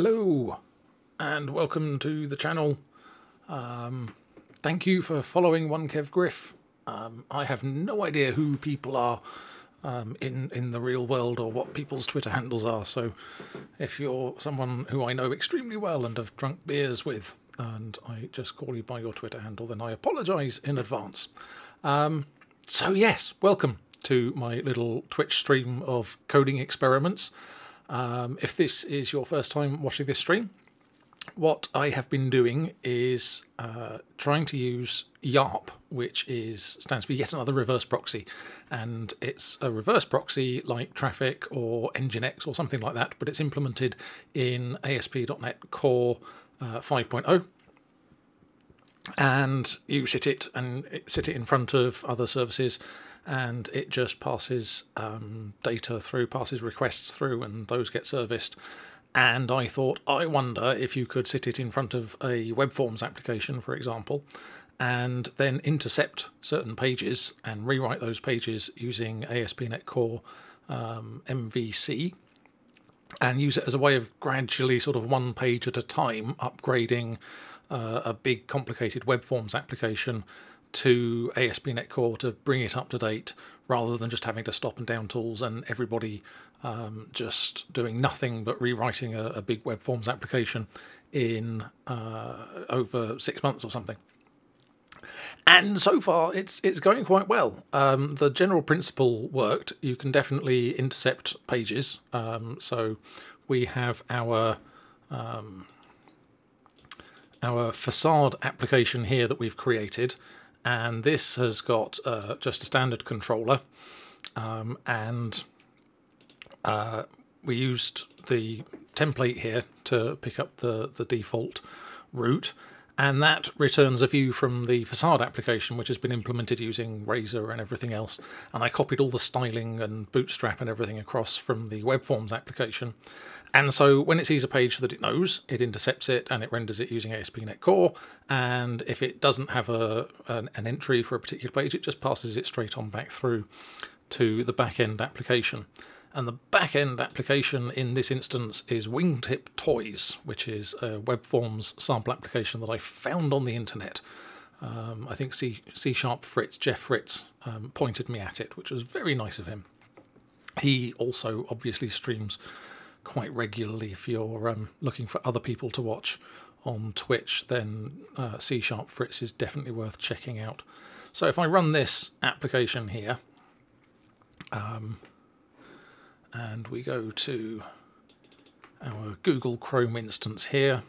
Hello, and welcome to the channel. Um, thank you for following One Kev Griff. Um, I have no idea who people are um, in in the real world or what people's Twitter handles are. So, if you're someone who I know extremely well and have drunk beers with, and I just call you by your Twitter handle, then I apologise in advance. Um, so yes, welcome to my little Twitch stream of coding experiments. Um, if this is your first time watching this stream, what I have been doing is uh, trying to use YARP, which is stands for yet another reverse proxy, and it's a reverse proxy like Traefik or Nginx or something like that, but it's implemented in ASP.NET Core uh, 5.0 and you sit it and sit it in front of other services and it just passes um, data through, passes requests through, and those get serviced. And I thought, I wonder if you could sit it in front of a web forms application, for example, and then intercept certain pages and rewrite those pages using ASP.NET Core um, MVC and use it as a way of gradually, sort of one page at a time, upgrading uh, a big complicated web forms application to ASP.NET Core to bring it up to date rather than just having to stop and down tools and everybody um, just doing nothing but rewriting a, a, big web forms application in uh, over six months or something. And so far, it's it's going quite well. Um, the general principle worked. You can definitely intercept pages. Um, so we have our um, our facade application here that we've created, and this has got uh, just a standard controller, um, and uh, we used the template here to pick up the, the default route, and that returns a view from the facade application, which has been implemented using Razor and everything else. And I copied all the styling and bootstrap and everything across from the web forms application. And so when it sees a page that it knows, it intercepts it and it renders it using ASP.NET Core. And if it doesn't have a an, an entry for a particular page, it just passes it straight on back through to the back-end application. And the back-end application in this instance is Wingtip Toys, which is a web forms sample application that I found on the internet. Um, I think C, C Sharp Fritz, Jeff Fritz, um, pointed me at it, which was very nice of him. He also obviously streams quite regularly. If you're um, looking for other people to watch on Twitch, then uh, C Sharp Fritz is definitely worth checking out. So if I run this application here, um, and we go to our Google Chrome instance here.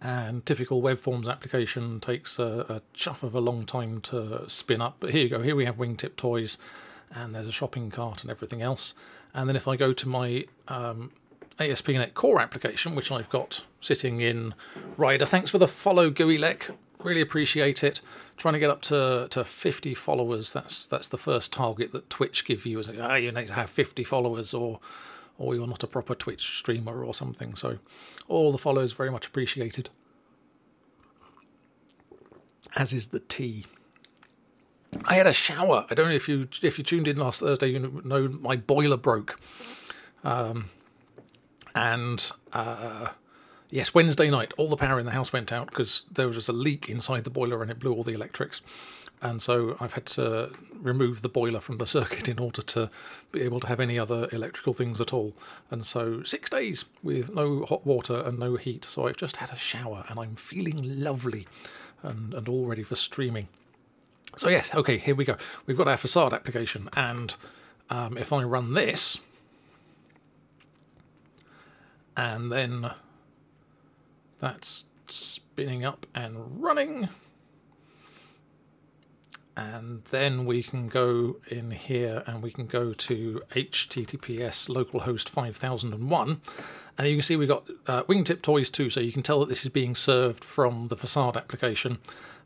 And typical web forms application takes a, a chuff of a long time to spin up. But here you go, here we have Wingtip Toys and there's a shopping cart and everything else. And then if I go to my um, ASP.NET Core application, which I've got sitting in Rider, thanks for the follow, Guilek. Really appreciate it. Trying to get up to, to 50 followers. That's that's the first target that Twitch give you. Is like, ah, you need to have 50 followers, or or you're not a proper Twitch streamer or something. So, all the follows very much appreciated. As is the tea. I had a shower. I don't know if you if you tuned in last Thursday, you know my boiler broke. Um, and uh, Yes, Wednesday night, all the power in the house went out because there was just a leak inside the boiler and it blew all the electrics. And so I've had to remove the boiler from the circuit in order to be able to have any other electrical things at all. And so six days with no hot water and no heat. So I've just had a shower and I'm feeling lovely and, and all ready for streaming. So yes, okay, here we go. We've got our facade application and um, if I run this and then that's spinning up and running. And then we can go in here and we can go to HTTPS localhost 5001. And you can see we've got uh, Wingtip Toys too, so you can tell that this is being served from the facade application.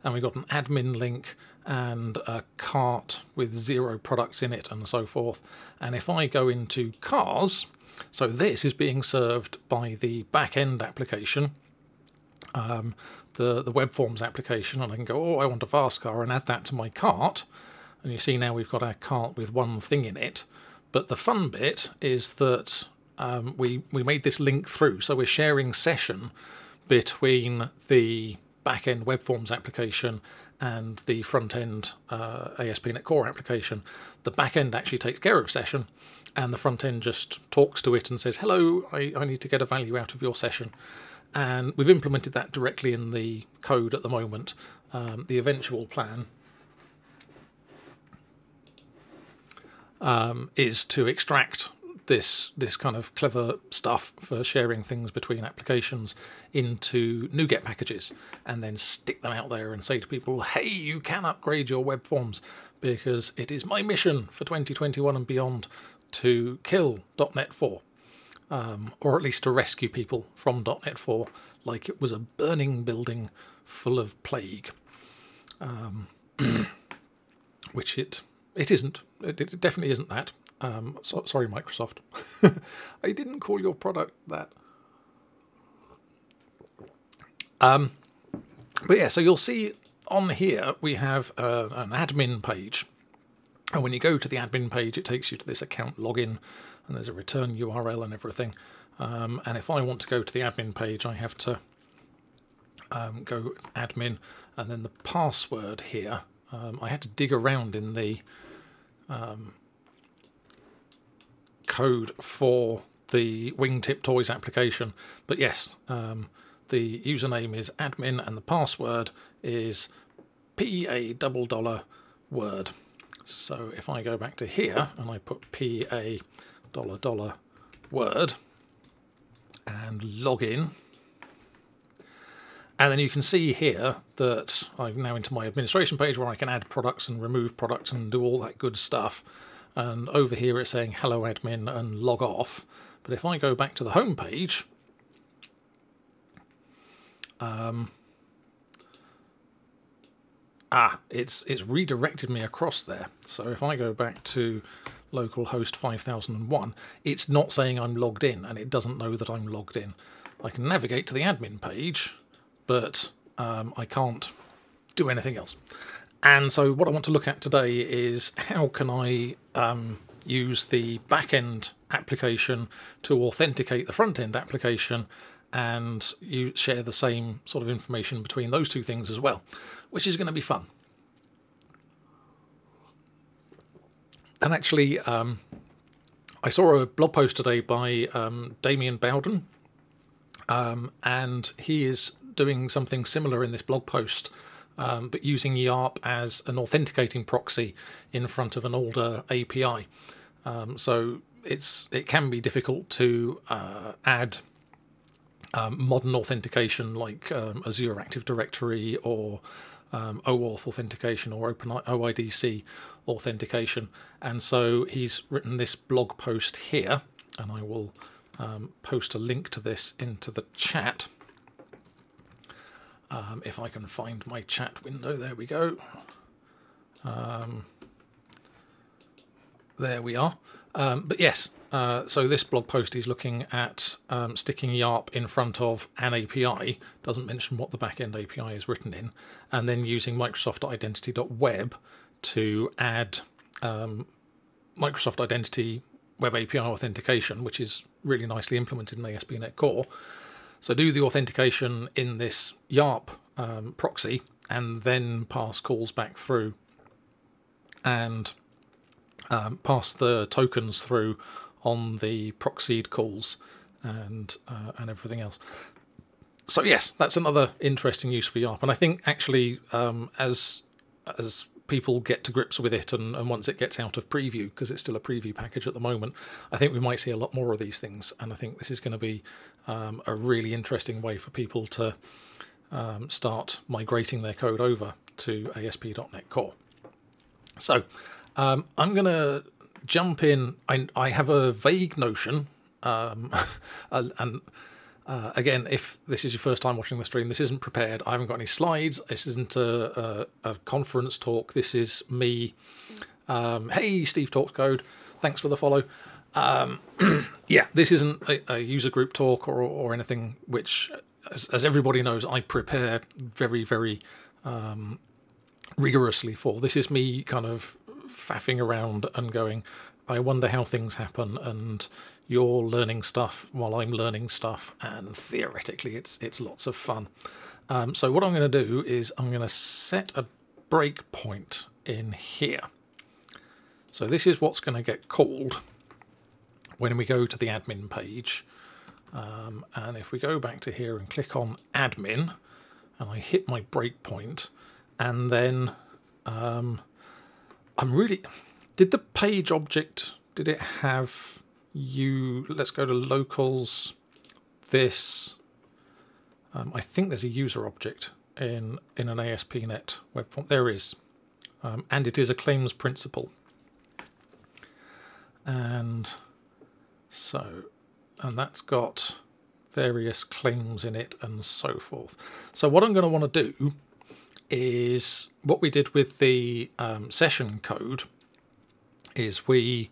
And we've got an admin link and a cart with zero products in it and so forth. And if I go into cars, so this is being served by the back end application um, the, the web forms application and I can go, oh, I want a fast car and add that to my cart. And you see now we've got our cart with one thing in it. But the fun bit is that um, we we made this link through, so we're sharing session between the back-end web forms application and the front-end uh, ASP.NET Core application. The back-end actually takes care of session, and the front-end just talks to it and says, "Hello, I, I need to get a value out of your session." And we've implemented that directly in the code at the moment. Um, the eventual plan um, is to extract this this kind of clever stuff for sharing things between applications into NuGet packages and then stick them out there and say to people, hey, you can upgrade your web forms because it is my mission for 2021 and beyond to kill .NET 4 um, or at least to rescue people from .NET 4 like it was a burning building full of plague, um, which it it isn't. It, it definitely isn't that. Um, so, sorry, Microsoft. I didn't call your product that. Um, but yeah, so you'll see on here we have uh, an admin page. And when you go to the admin page, it takes you to this account login, and there's a return URL and everything. Um, and if I want to go to the admin page, I have to um, go admin, and then the password here. Um, I had to dig around in the um, code for the Wingtip Toys application. But yes, um, the username is admin and the password is PA double dollar word. So if I go back to here and I put PA dollar dollar word and log in, and then you can see here that I'm now into my administration page where I can add products and remove products and do all that good stuff. And over here it's saying hello admin and log off. But if I go back to the home page, um, ah, it's it's redirected me across there. So if I go back to localhost 5001, it's not saying I'm logged in and it doesn't know that I'm logged in. I can navigate to the admin page but um, I can't do anything else. And so what I want to look at today is how can I um, use the back-end application to authenticate the front-end application and you share the same sort of information between those two things as well, which is going to be fun. And actually, um, I saw a blog post today by um, Damien Bowden, um, and he is doing something similar in this blog post, um, but using YARP as an authenticating proxy in front of an older API. Um, so it's it can be difficult to uh, add um, modern authentication like um, Azure Active Directory or um, OAuth authentication or Open OIDC authentication. And so he's written this blog post here, and I will um, post a link to this into the chat. Um, if I can find my chat window, there we go. Um, there we are. Um, but yes, uh, so this blog post is looking at um, sticking YARP in front of an API, doesn't mention what the backend API is written in, and then using Microsoft Identity.web to add um, Microsoft Identity Web API authentication, which is really nicely implemented in ASP.NET Core. So do the authentication in this YARP um, proxy and then pass calls back through and um, pass the tokens through on the proxied calls and uh, and everything else. So yes, that's another interesting use for YARP, and I think actually um, as as people get to grips with it and, and once it gets out of preview, because it's still a preview package at the moment, I think we might see a lot more of these things. And I think this is going to be um, a really interesting way for people to um, start migrating their code over to ASP.NET Core. So um, I'm going to jump in. I, I, have a vague notion, um, and uh, again, if this is your first time watching the stream, this isn't prepared. I haven't got any slides. This isn't a, a, a conference talk. This is me. Um, hey, Steve Talks Code. Thanks for the follow. Um, yeah, this isn't a, a, user group talk or, or anything which, as, as, everybody knows, I prepare very, very um, rigorously for. This is me kind of faffing around and going, I wonder how things happen, and you're learning stuff while I'm learning stuff, and theoretically, it's it's lots of fun. Um, so what I'm going to do is I'm going to set a breakpoint in here. So this is what's going to get called when we go to the admin page. Um, and if we go back to here and click on admin, and I hit my breakpoint, and then um, I'm really did the page object did it have you let's go to locals this um, I think there's a user object in in an ASP.NET web form there is um, and it is a claims principal and so and that's got various claims in it and so forth so what I'm going to want to do is what we did with the um, session code is we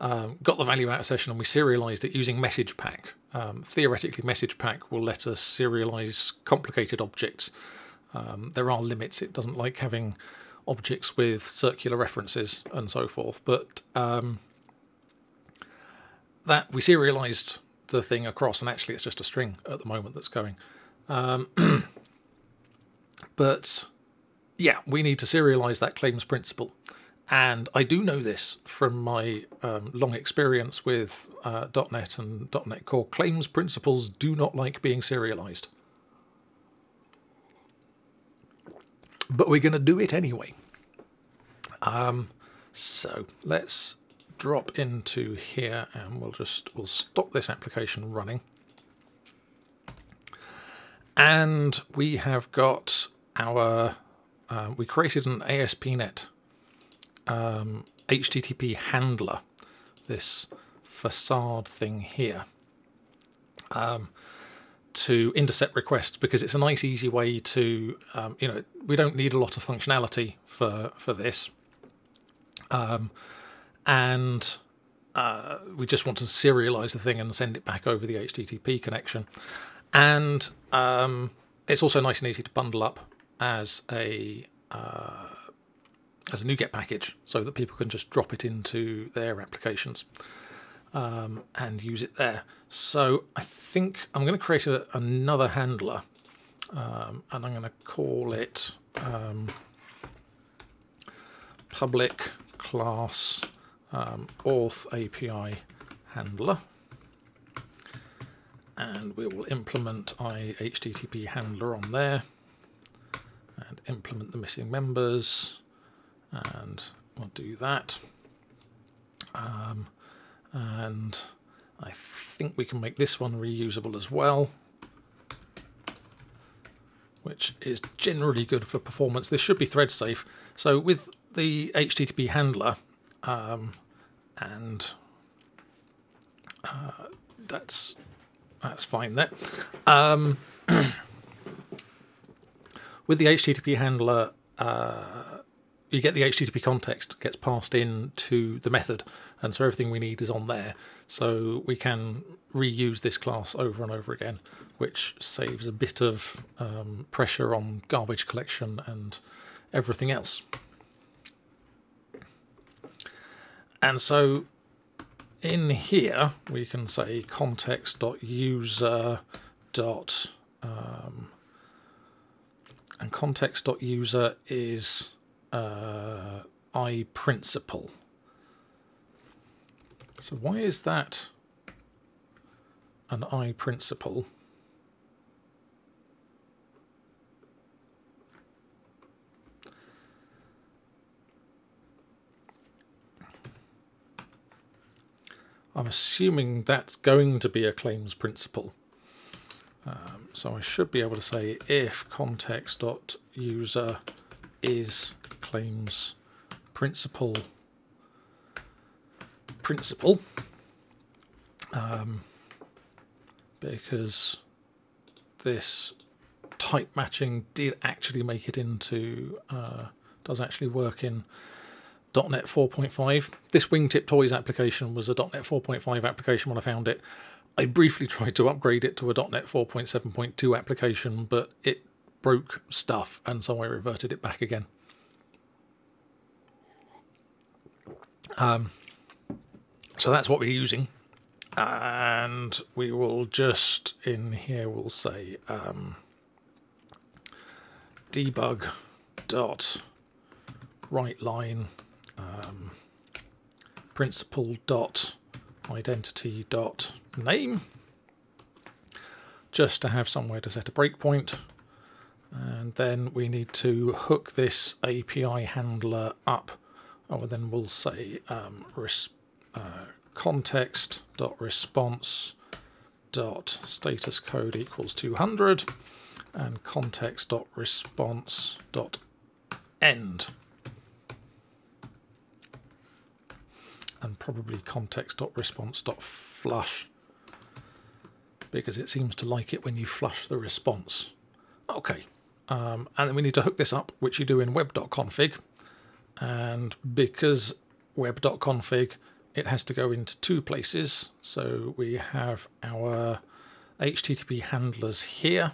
um, got the value out of session and we serialized it using message pack. Um, theoretically, message pack will let us serialize complicated objects. Um, there are limits. It doesn't like having objects with circular references and so forth. But um, that we serialized the thing across, and actually, it's just a string at the moment that's going. Um, but yeah, we need to serialize that claims principal. And I do know this from my um, long experience with uh, .NET and .NET Core. Claims principals do not like being serialized. But we're going to do it anyway. Um, so let's drop into here and we'll just we'll stop this application running. And we have got our, uh, we created an ASP.NET um, HTTP handler, this facade thing here, um, to intercept requests because it's a nice, easy way to, um, you know, we don't need a lot of functionality for for this, um, and uh, we just want to serialize the thing and send it back over the HTTP connection, and um, it's also nice and easy to bundle up as a uh, as a NuGet package so that people can just drop it into their applications um, and use it there. So I think I'm going to create a, another handler um, and I'm going to call it um, public class um, auth API handler and we will implement iHTTP handler on there and implement the missing members and we'll do that. Um, and I think we can make this one reusable as well, which is generally good for performance. This should be thread safe. So with the HTTP handler, um, and uh, that's that's fine there. Um, with the HTTP handler, uh, you get the HTTP context gets passed in to the method, and so everything we need is on there. So we can reuse this class over and over again, which saves a bit of um, pressure on garbage collection and everything else. And so in here we can say context.user um, and context.user is uh, I principal. So why is that an I principal? I'm assuming that's going to be a claims principal. Um, so I should be able to say if context.user is claims principal principal um, because this type matching did actually make it into uh, does actually work in .NET 4.5. This Wingtip Toys application was a .NET 4.5 application when I found it. I briefly tried to upgrade it to a .NET 4.7.2 application, but it broke stuff, and so I reverted it back again. Um, So that's what we're using. And we will just, in here, we'll say um, debug dot write line um, principal dot identity dot name just to have somewhere to set a breakpoint. And then we need to hook this API handler up or then we'll say um, res, uh, context dot response dot status code equals 200 and context dot response dot end and probably context.response.flush because it seems to like it when you flush the response. Okay, um, and then we need to hook this up, which you do in web.config. And because web.config, it has to go into two places. So we have our HTTP handlers here.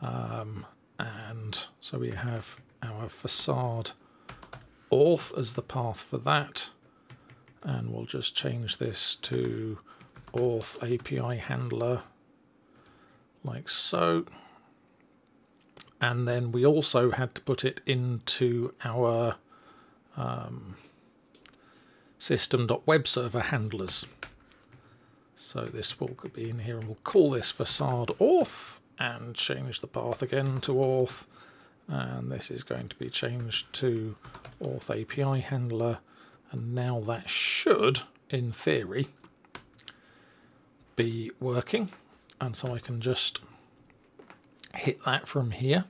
Um, and so we have our facade auth as the path for that. And we'll just change this to auth API handler like so. And then we also had to put it into our um, system.web server handlers. So this will be in here and we'll call this facade auth and change the path again to auth. And this is going to be changed to auth API handler. And now that should in theory be working. And so I can just hit that from here.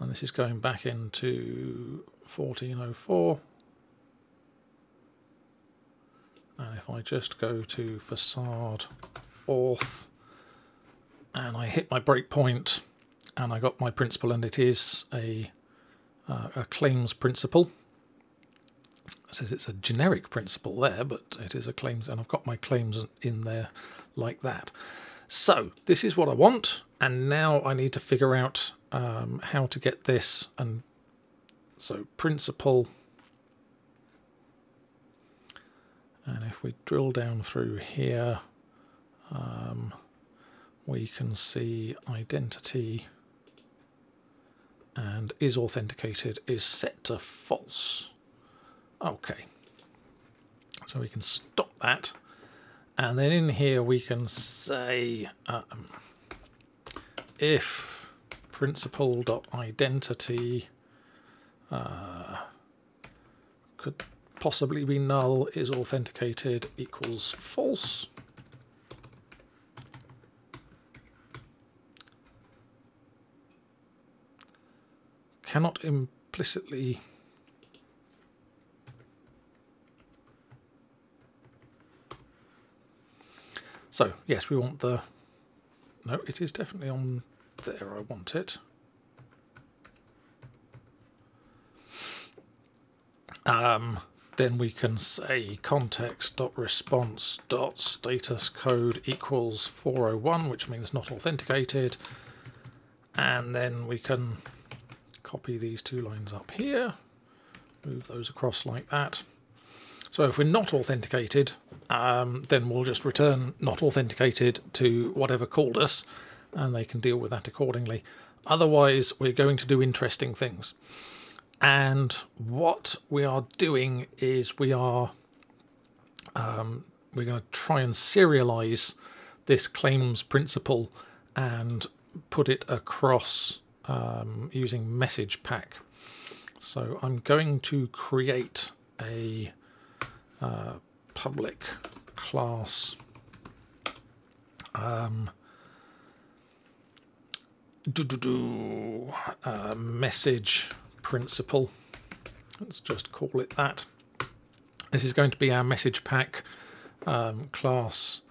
And this is going back into 1404 and if I just go to facade auth and I hit my breakpoint and I got my principle, and it is a, uh, a claims principal. It says it's a generic principal there, but it is a claims and I've got my claims in there like that. So this is what I want and now I need to figure out um, how to get this and so principle, and if we drill down through here um, we can see identity and is authenticated is set to false. Okay, so we can stop that. And then in here we can say um, if principal.identity uh, could possibly be null is authenticated equals false. Cannot implicitly So, yes, we want the... No, it is definitely on there I want it. Um, then we can say context.response.status code equals 401, which means not authenticated. And then we can copy these two lines up here, move those across like that. So if we're not authenticated, um, then we'll just return not authenticated to whatever called us, and they can deal with that accordingly. Otherwise, we're going to do interesting things. And what we are doing is we are um, we're going to try and serialize this claims principal and put it across um, using message pack. So I'm going to create a uh, public class um, do do do uh, message principal. Let's just call it that. This is going to be our message pack um, class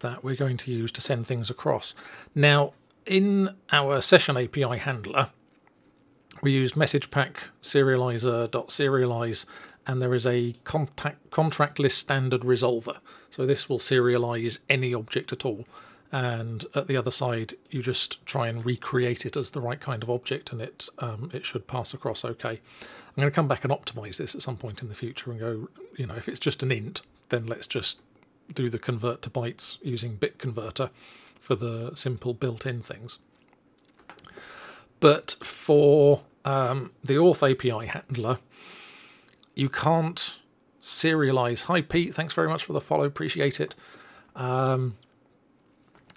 that we're going to use to send things across. Now, in our session API handler, we used message pack serializer.serialize and there is a contact, contractless standard resolver. So this will serialize any object at all. and at the other side you just try and recreate it as the right kind of object and it um, it should pass across okay. I'm going to come back and optimize this at some point in the future and go, you know, if it's just an int, then let's just do the convert to bytes using bit converter for the simple built-in things. But for um, the auth API handler, you can't serialize. Hi, Pete. Thanks very much for the follow. Appreciate it. Um,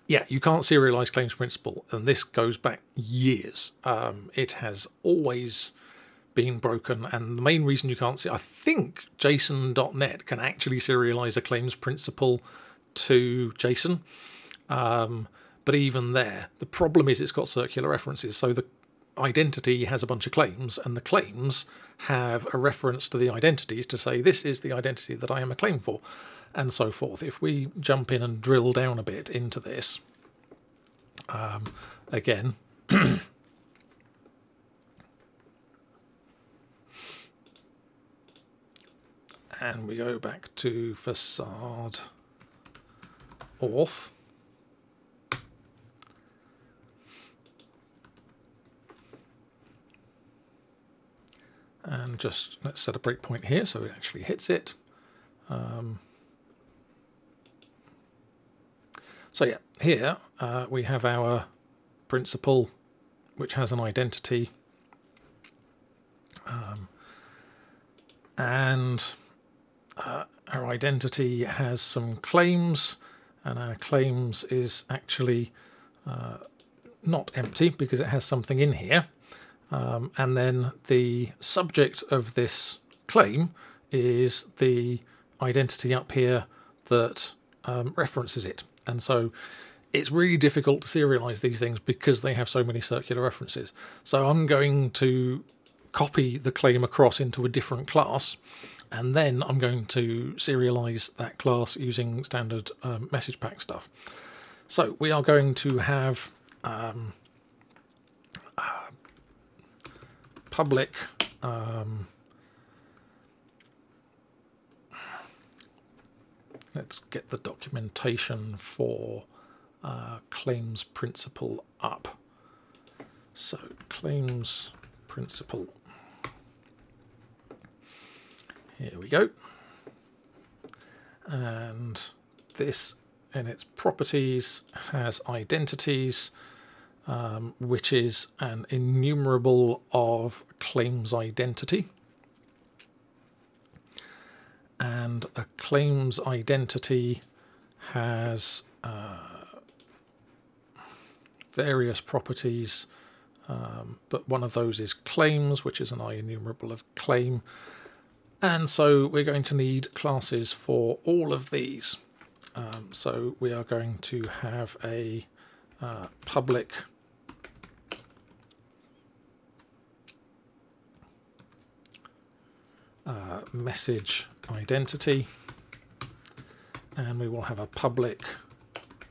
yeah, you can't serialize claims principal, and this goes back years. Um, it has always been broken, and the main reason you can't see, I think JSON.NET can actually serialize a claims principal to JSON, um, but even there, the problem is it's got circular references. So the identity has a bunch of claims, and the claims have a reference to the identities to say this is the identity that I am a claim for and so forth. If we jump in and drill down a bit into this, um, again, and we go back to facade auth, and just let's set a breakpoint here so it actually hits it. Um, So yeah, here uh, we have our principal, which has an identity. Um, and uh, our identity has some claims, and our claims is actually uh, not empty because it has something in here. Um, and then the subject of this claim is the identity up here that um, references it. And so it's really difficult to serialize these things because they have so many circular references. So I'm going to copy the claim across into a different class and then I'm going to serialize that class using standard um, message pack stuff. So we are going to have um, uh, public um, Let's get the documentation for uh, claims principal up. So claims principal. Here we go. And this in its properties has identities, um, which is an enumerable of claims identity and a claims identity has uh, various properties, um, but one of those is claims, which is an IEnumerable of claim. And so we're going to need classes for all of these. Um, so we are going to have a uh, public uh, message identity. And we will have a public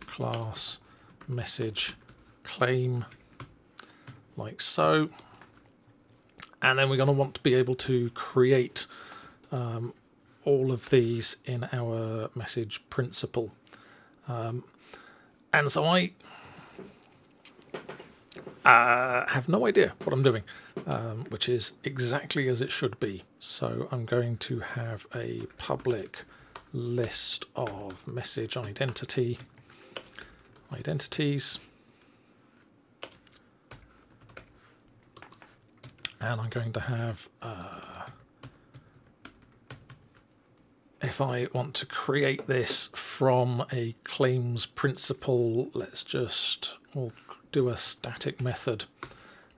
class message claim like so. And then we're going to want to be able to create um, all of these in our message principal um, and so I uh, have no idea what I'm doing um, which is exactly as it should be. So I'm going to have a public list of message identity identities. And I'm going to have, uh, if I want to create this from a claims principal, let's just we'll do a static method.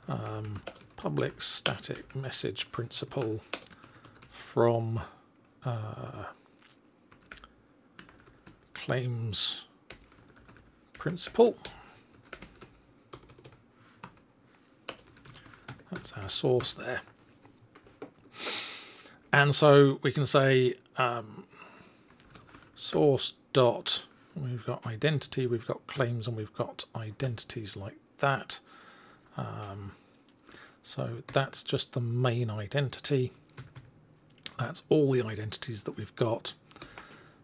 Um, public static message principal from uh, claims principal. That's our source there. And so we can say um, source dot, we've got identity, we've got claims, and we've got identities like that. Um, so that's just the main identity. That's all the identities that we've got.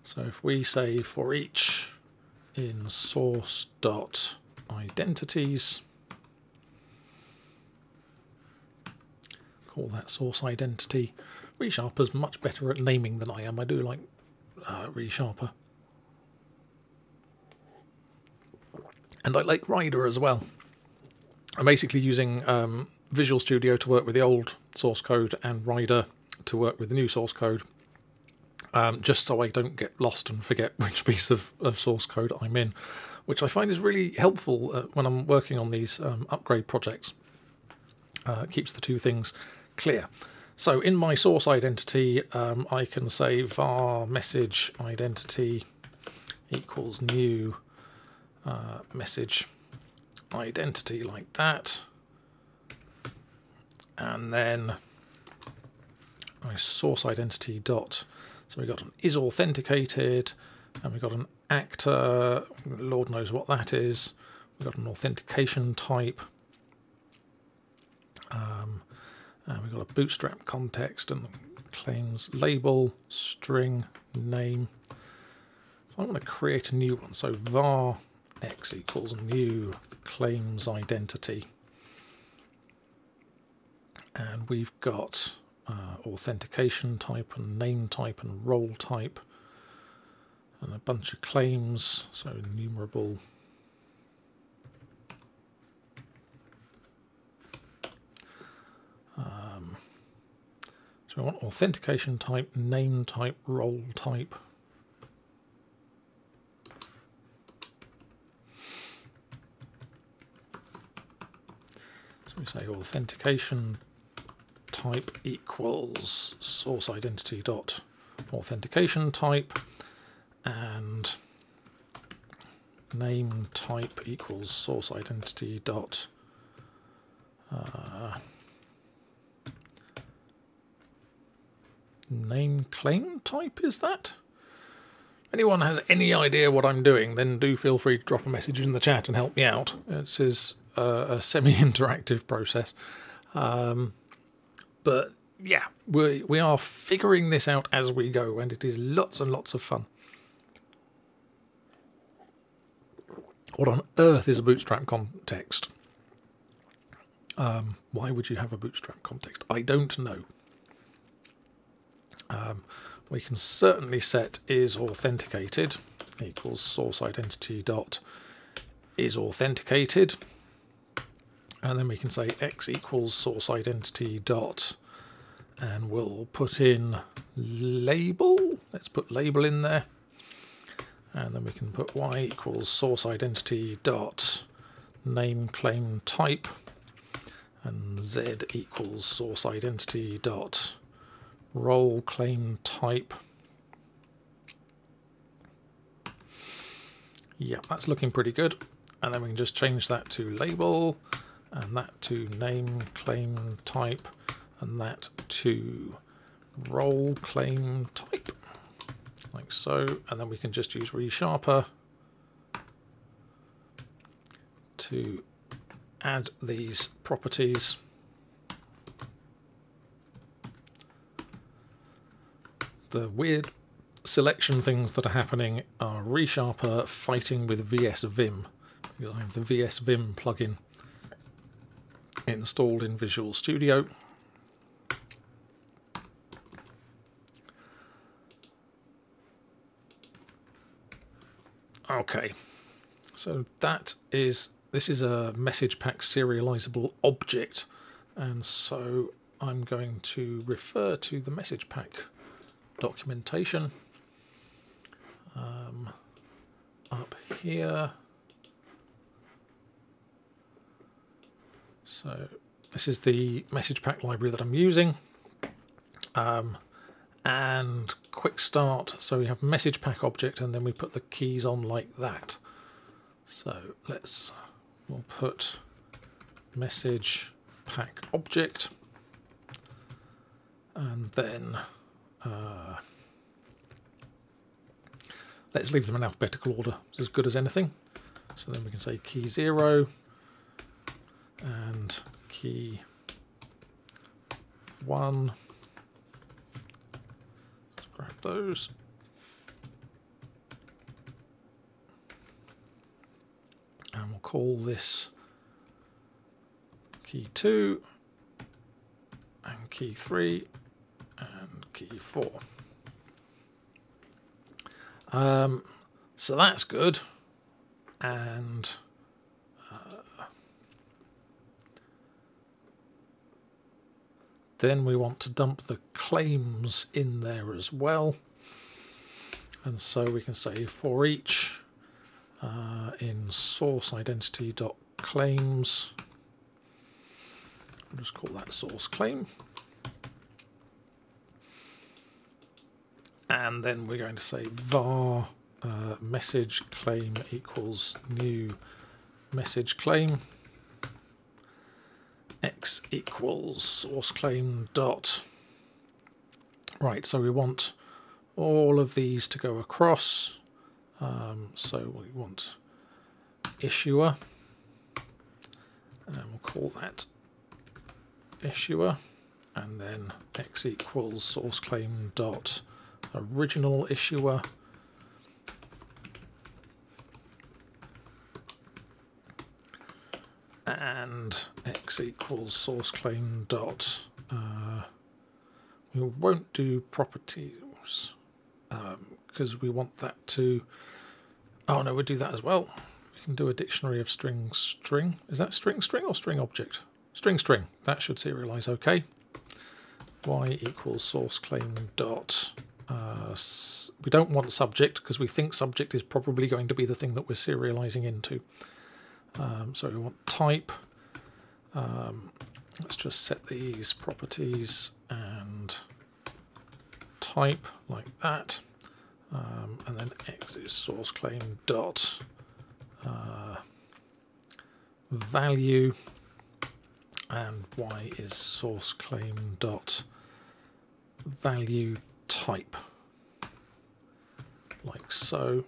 So if we say for each in source dot identities. Call that source identity. ReSharper's much better at naming than I am. I do like uh, ReSharper. And I like Rider as well. I'm basically using um, Visual Studio to work with the old source code and Rider to work with the new source code, um, just so I don't get lost and forget which piece of, of source code I'm in, which I find is really helpful uh, when I'm working on these um, upgrade projects. Uh, keeps the two things clear. So in my source identity, um, I can say var message identity equals new uh, message identity like that. And then my source identity dot. So we got an is authenticated and we got an actor. Lord knows what that is. We got an authentication type. Um, and we've got a bootstrap context and claims label, string, name. So I want to create a new one. So var x equals new claims identity. And we've got uh, authentication type and name type and role type and a bunch of claims, so enumerable So we want authentication type, name type, role type. So we say authentication type equals source identity dot authentication type and name type equals source identity dot uh, name claim type is that? Anyone has any idea what I'm doing, then do feel free to drop a message in the chat and help me out. It is a, a semi-interactive process. Um, but yeah, we, we are figuring this out as we go, and it is lots and lots of fun. What on earth is a bootstrap context? Um, why would you have a bootstrap context? I don't know. Um, we can certainly set is authenticated equals source identity dot is authenticated and then we can say x equals source identity dot. And we'll put in label. Let's put label in there. And then we can put y equals source identity dot name claim type. And z equals source identity dot role claim type. Yeah, that's looking pretty good. And then we can just change that to label and that to name claim type and that to role claim type like so. And then we can just use ReSharper to add these properties the weird selection things that are happening are ReSharper fighting with VS Vim. Because I have the VS Vim plugin installed in Visual Studio. Okay, so that is, this is a message pack serializable object. And so I'm going to refer to the message pack documentation. Um, up here. So this is the message pack library that I'm using. Um, and quick start. So we have message pack object and then we put the keys on like that. So let's, we'll put message pack object and then uh, let's leave them in alphabetical order. It's as good as anything. So then we can say key 0 and key 1. Let's grab those. and we'll call this key 2 and key 3 and key 4. Um, so that's good. And then we want to dump the claims in there as well. And so we can say for each uh, in source identity dot claims. I'll just call that source claim. And then we're going to say var uh, message claim equals new message claim x equals source claim dot. Right so we want all of these to go across. Um, so we want issuer and we'll call that issuer and then x equals source claim dot original issuer and x equals source claim dot uh, we won't do properties because um, we want that to oh no we'll do that as well we can do a dictionary of string string is that string string or string object string string that should serialize okay y equals source claim dot uh, we don't want subject because we think subject is probably going to be the thing that we're serializing into. Um, so we want type. Um, let's just set these properties and type like that. Um, and then x is source claim dot uh, value and y is source claim dot value type like so.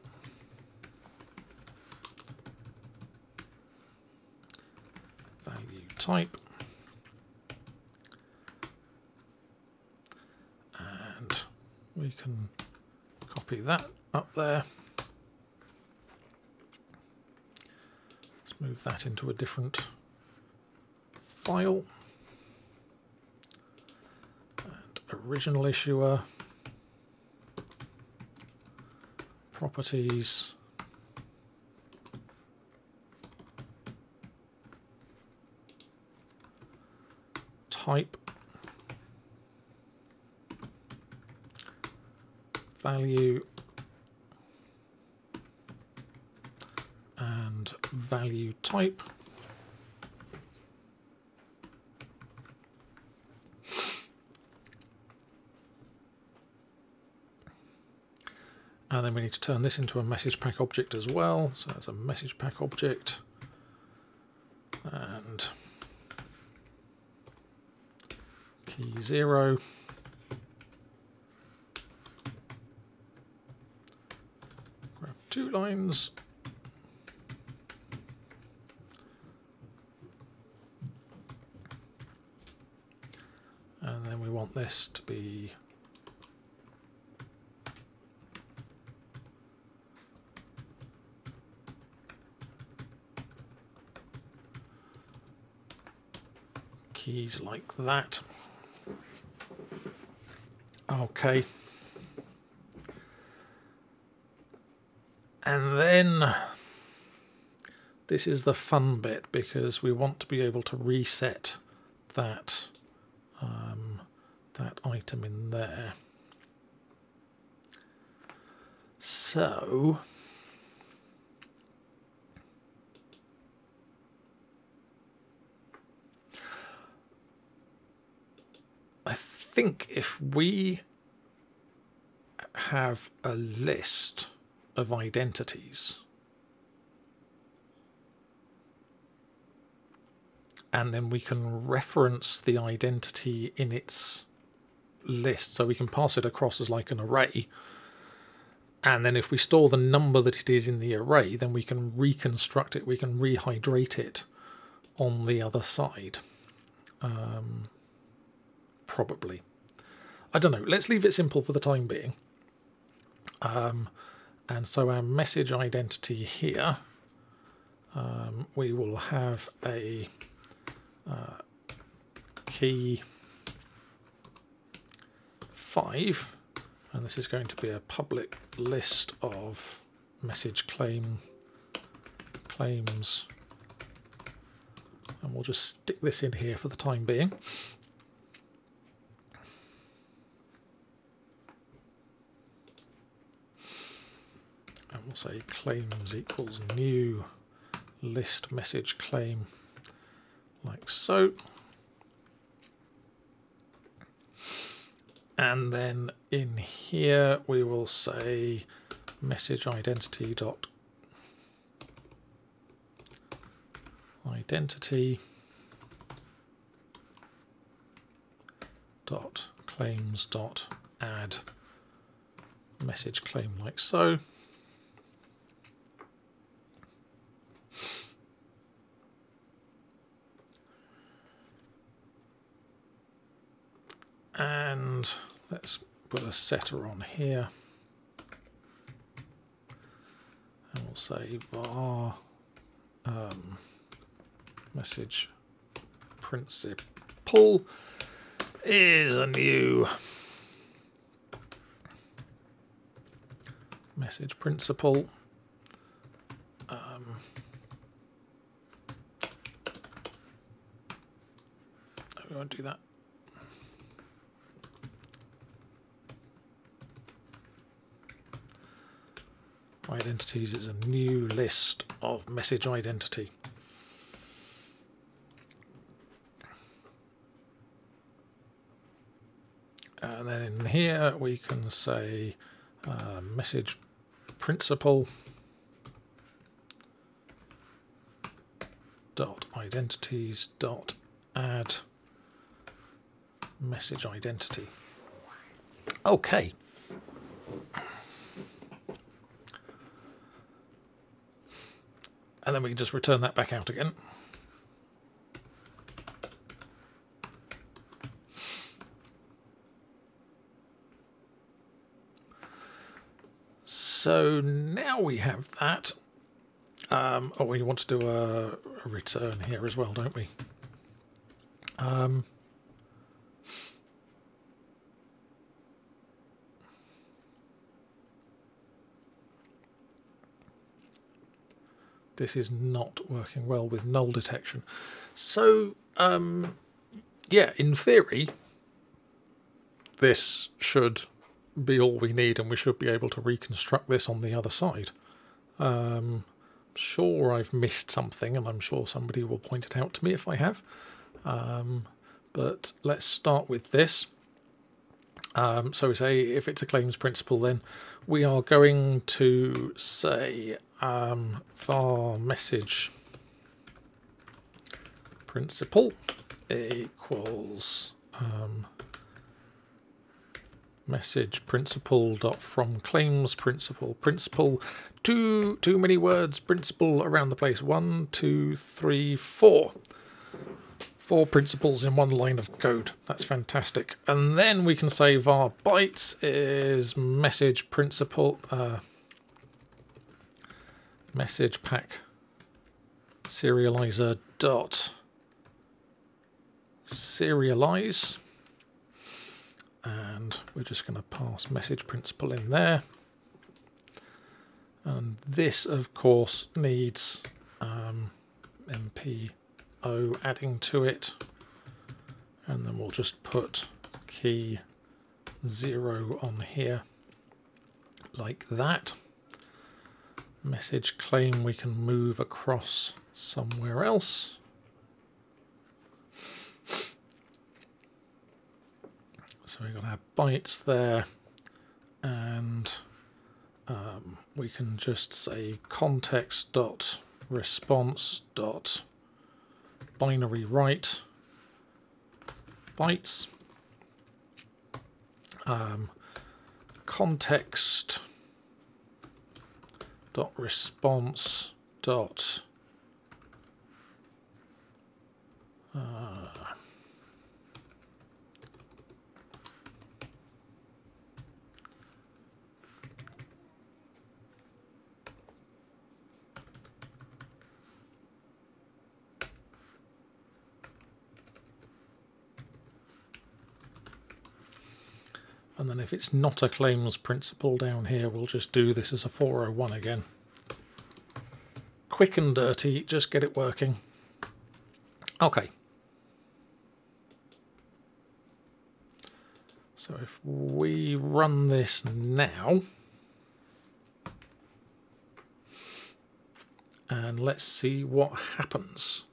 Value type. And we can copy that up there. Let's move that into a different file. And original issuer. properties, type, value, and value type. And then we need to turn this into a message pack object as well. So that's a message pack object. And key zero. Grab two lines. And then we want this to be keys like that. Okay. And then this is the fun bit because we want to be able to reset that um, that item in there. So I think if we have a list of identities and then we can reference the identity in its list so we can pass it across as like an array and then if we store the number that it is in the array then we can reconstruct it we can rehydrate it on the other side um, probably. I don't know. Let's leave it simple for the time being. Um, and so our message identity here um, we will have a uh, key 5 and this is going to be a public list of message claim claims and we'll just stick this in here for the time being. We'll say claims equals new list message claim like so. And then in here we will say message identity dot identity dot claims dot add message claim like so. And let's put a setter on here. And we'll say var um, message principal is a new message principal. Um, we won't do that. Identities is a new list of message identity. And then in here we can say uh, message principal dot identities dot add message identity. Okay. And then we can just return that back out again. So now we have that. Um, oh, we want to do a, a return here as well, don't we? Um, this is not working well with null detection. So, um, yeah, in theory, this should be all we need and we should be able to reconstruct this on the other side. Um, sure I've missed something and I'm sure somebody will point it out to me if I have. Um, but let's start with this. Um, so we say if it's a claims principal, then we are going to say um, var message principal equals um, message principal dot from claims principal principle too too many words principle around the place. One two three four four principles in one line of code. That's fantastic. And then we can say var bytes is message principal uh, message pack serializer dot serialize. And we're just going to pass message principal in there. And this of course needs um, MPO adding to it. And then we'll just put key zero on here like that. Message claim we can move across somewhere else. So we've got our bytes there. And um, we can just say context dot response dot binary write bytes. Um, context dot response dot uh, And then if it's not a claims principal down here, we'll just do this as a 401 again. Quick and dirty, just get it working. Okay. So if we run this now, and let's see what happens.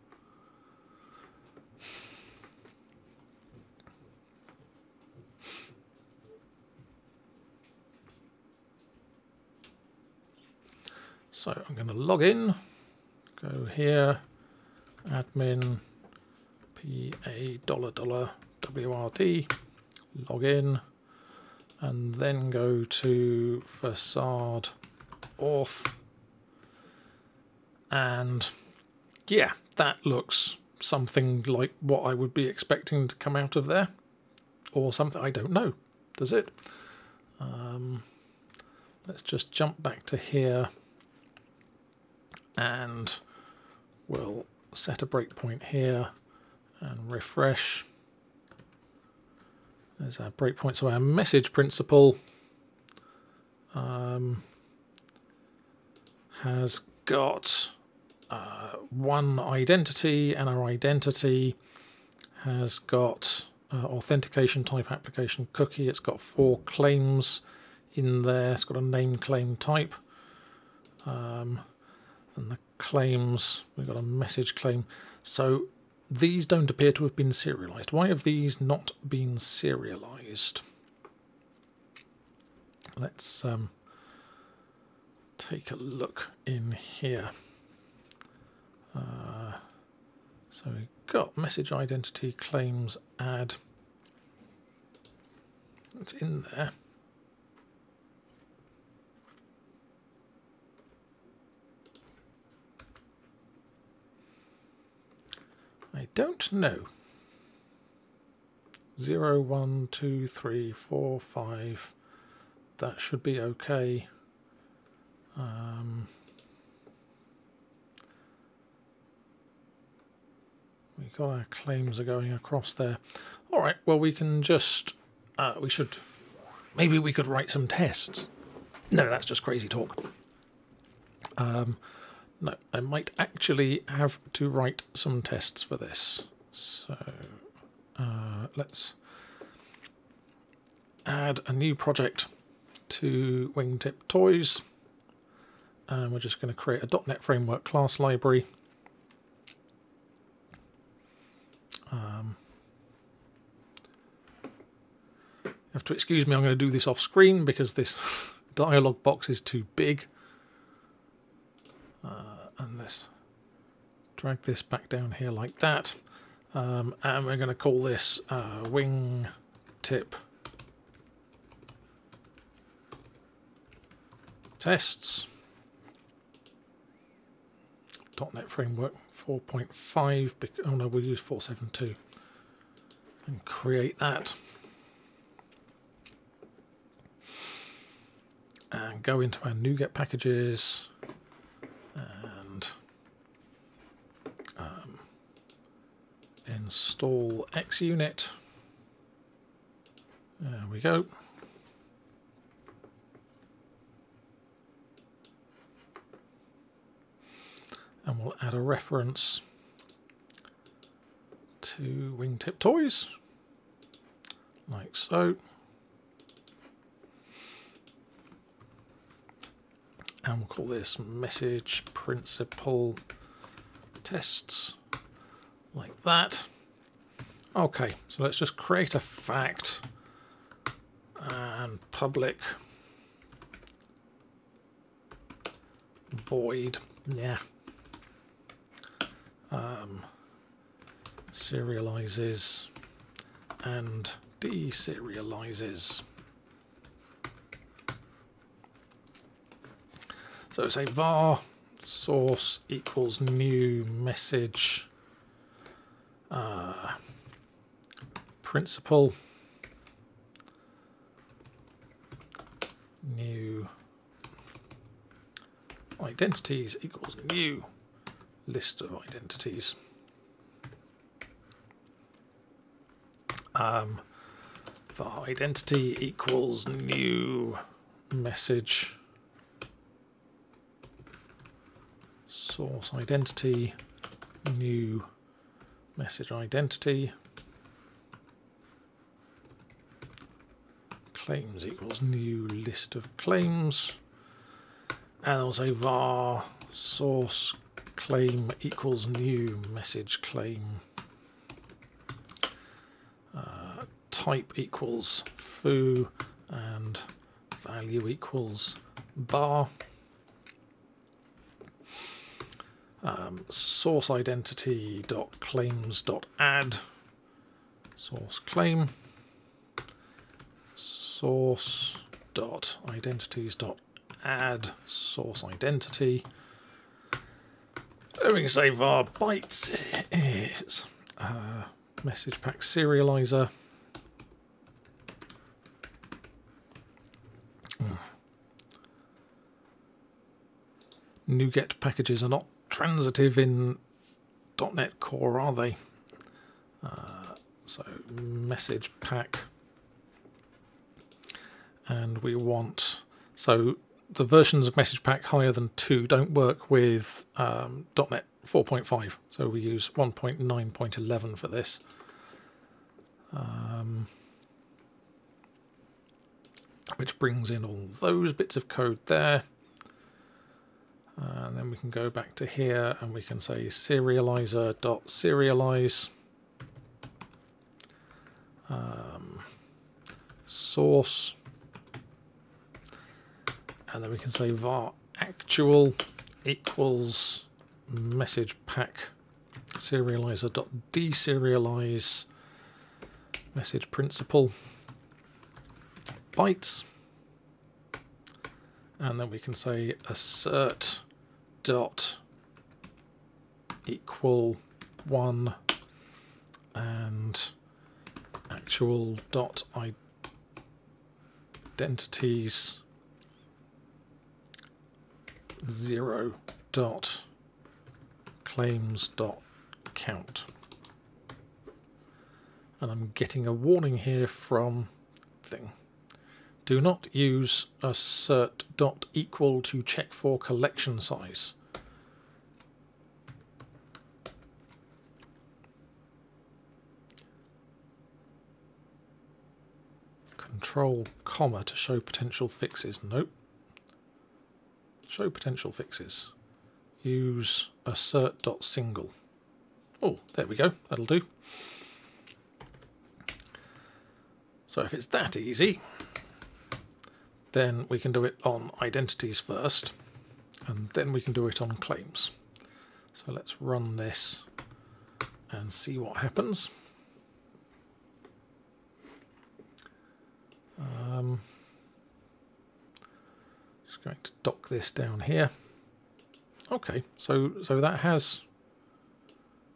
So I'm going to log in, go here, admin, PA dollar dollar WRD, log in, and then go to facade auth. And yeah, that looks something like what I would be expecting to come out of there. Or something, I don't know. Does it? Um, let's just jump back to here and we'll set a breakpoint here and refresh. There's our breakpoint. So our message principal um, has got uh, one identity and our identity has got uh, authentication type application cookie. It's got four claims in there. It's got a name claim type. Um, and the claims, we've got a message claim. So these don't appear to have been serialized. Why have these not been serialized? Let's um, take a look in here. Uh, so we've got message identity claims add. It's in there. I don't know. Zero, one, two, three, four, five. That should be okay. Um, we got our claims are going across there. All right. Well, we can just. Uh, we should. Maybe we could write some tests. No, that's just crazy talk. Um, no, I might actually have to write some tests for this. So uh, let's add a new project to Wingtip Toys. And we're just going to create a .NET Framework class library. Um, you have to excuse me, I'm going to do this off screen because this dialog box is too big. Uh, and let's drag this back down here like that. Um, and we're going to call this uh, wing tip tests. .NET Framework 4.5, oh no, we'll use 4.7.2 and create that. And go into our NuGet packages, install XUnit. There we go. And we'll add a reference to Wingtip Toys, like so. And we'll call this message principal tests like that. Okay, so let's just create a fact and public void, yeah, um, serializes and deserializes. So say var source equals new message uh, principal. New. Identities equals new. List of identities. Um, var identity equals new. Message. Source identity new message identity. Claims equals new list of claims. And also var source claim equals new message claim. Uh, type equals foo and value equals bar um, source identity dot claims dot add source claim. Source dot identities dot add source identity. And we can var bytes. Is uh, message pack serializer. Hmm. NuGet packages are not transitive in .NET Core, are they? Uh, so message pack, and we want so the versions of message pack higher than two don't work with um, .NET 4.5, so we use 1.9.11 for this. Um, which brings in all those bits of code there. Uh, and then we can go back to here and we can say serializer dot serialize um, source. And then we can say var actual equals message pack. Serializer dot deserialize message principal bytes. And then we can say assert dot equal one and actual dot identities zero dot claims dot count. And I'm getting a warning here from thing do not use assert dot equal to check for collection size. Control comma to show potential fixes. Nope. Show potential fixes. Use assert dot single. Oh, there we go. That'll do. So if it's that easy, then we can do it on identities first, and then we can do it on claims. So let's run this and see what happens. Um, just going to dock this down here. Okay, so so that has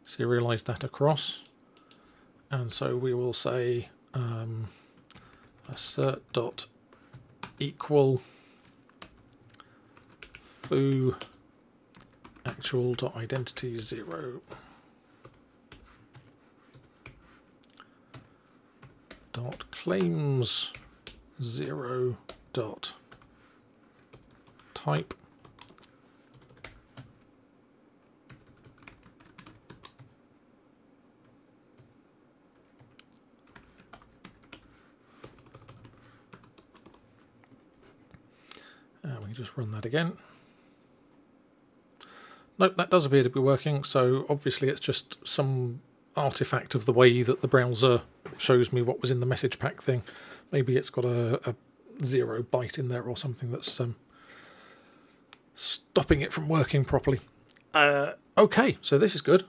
serialized that across, and so we will say um, assert dot equal foo actual dot identity zero. Dot claims zero dot type just run that again. Nope, that does appear to be working, so obviously it's just some artifact of the way that the browser shows me what was in the message pack thing. Maybe it's got a, a zero byte in there or something that's um, stopping it from working properly. Uh, okay, so this is good.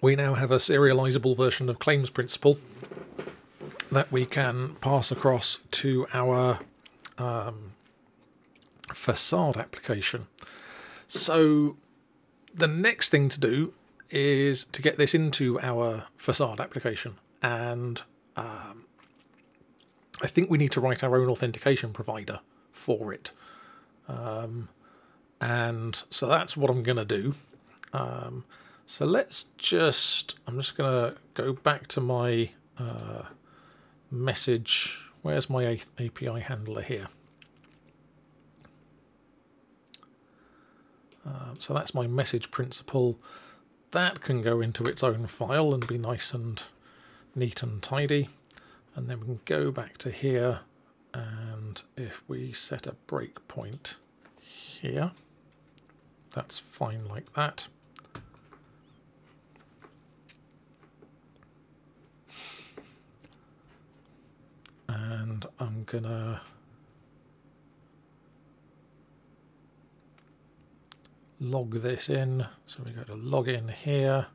We now have a serializable version of claims principal that we can pass across to our um, facade application. So the next thing to do is to get this into our facade application and um, I think we need to write our own authentication provider for it. Um, and so that's what I'm going to do. Um, So let's just, I'm just going to go back to my uh, message. Where's my API handler here? Uh, so that's my message principal. That can go into its own file and be nice and neat and tidy. And then we can go back to here and if we set a breakpoint here, that's fine like that. And I'm gonna log this in. So we go to login here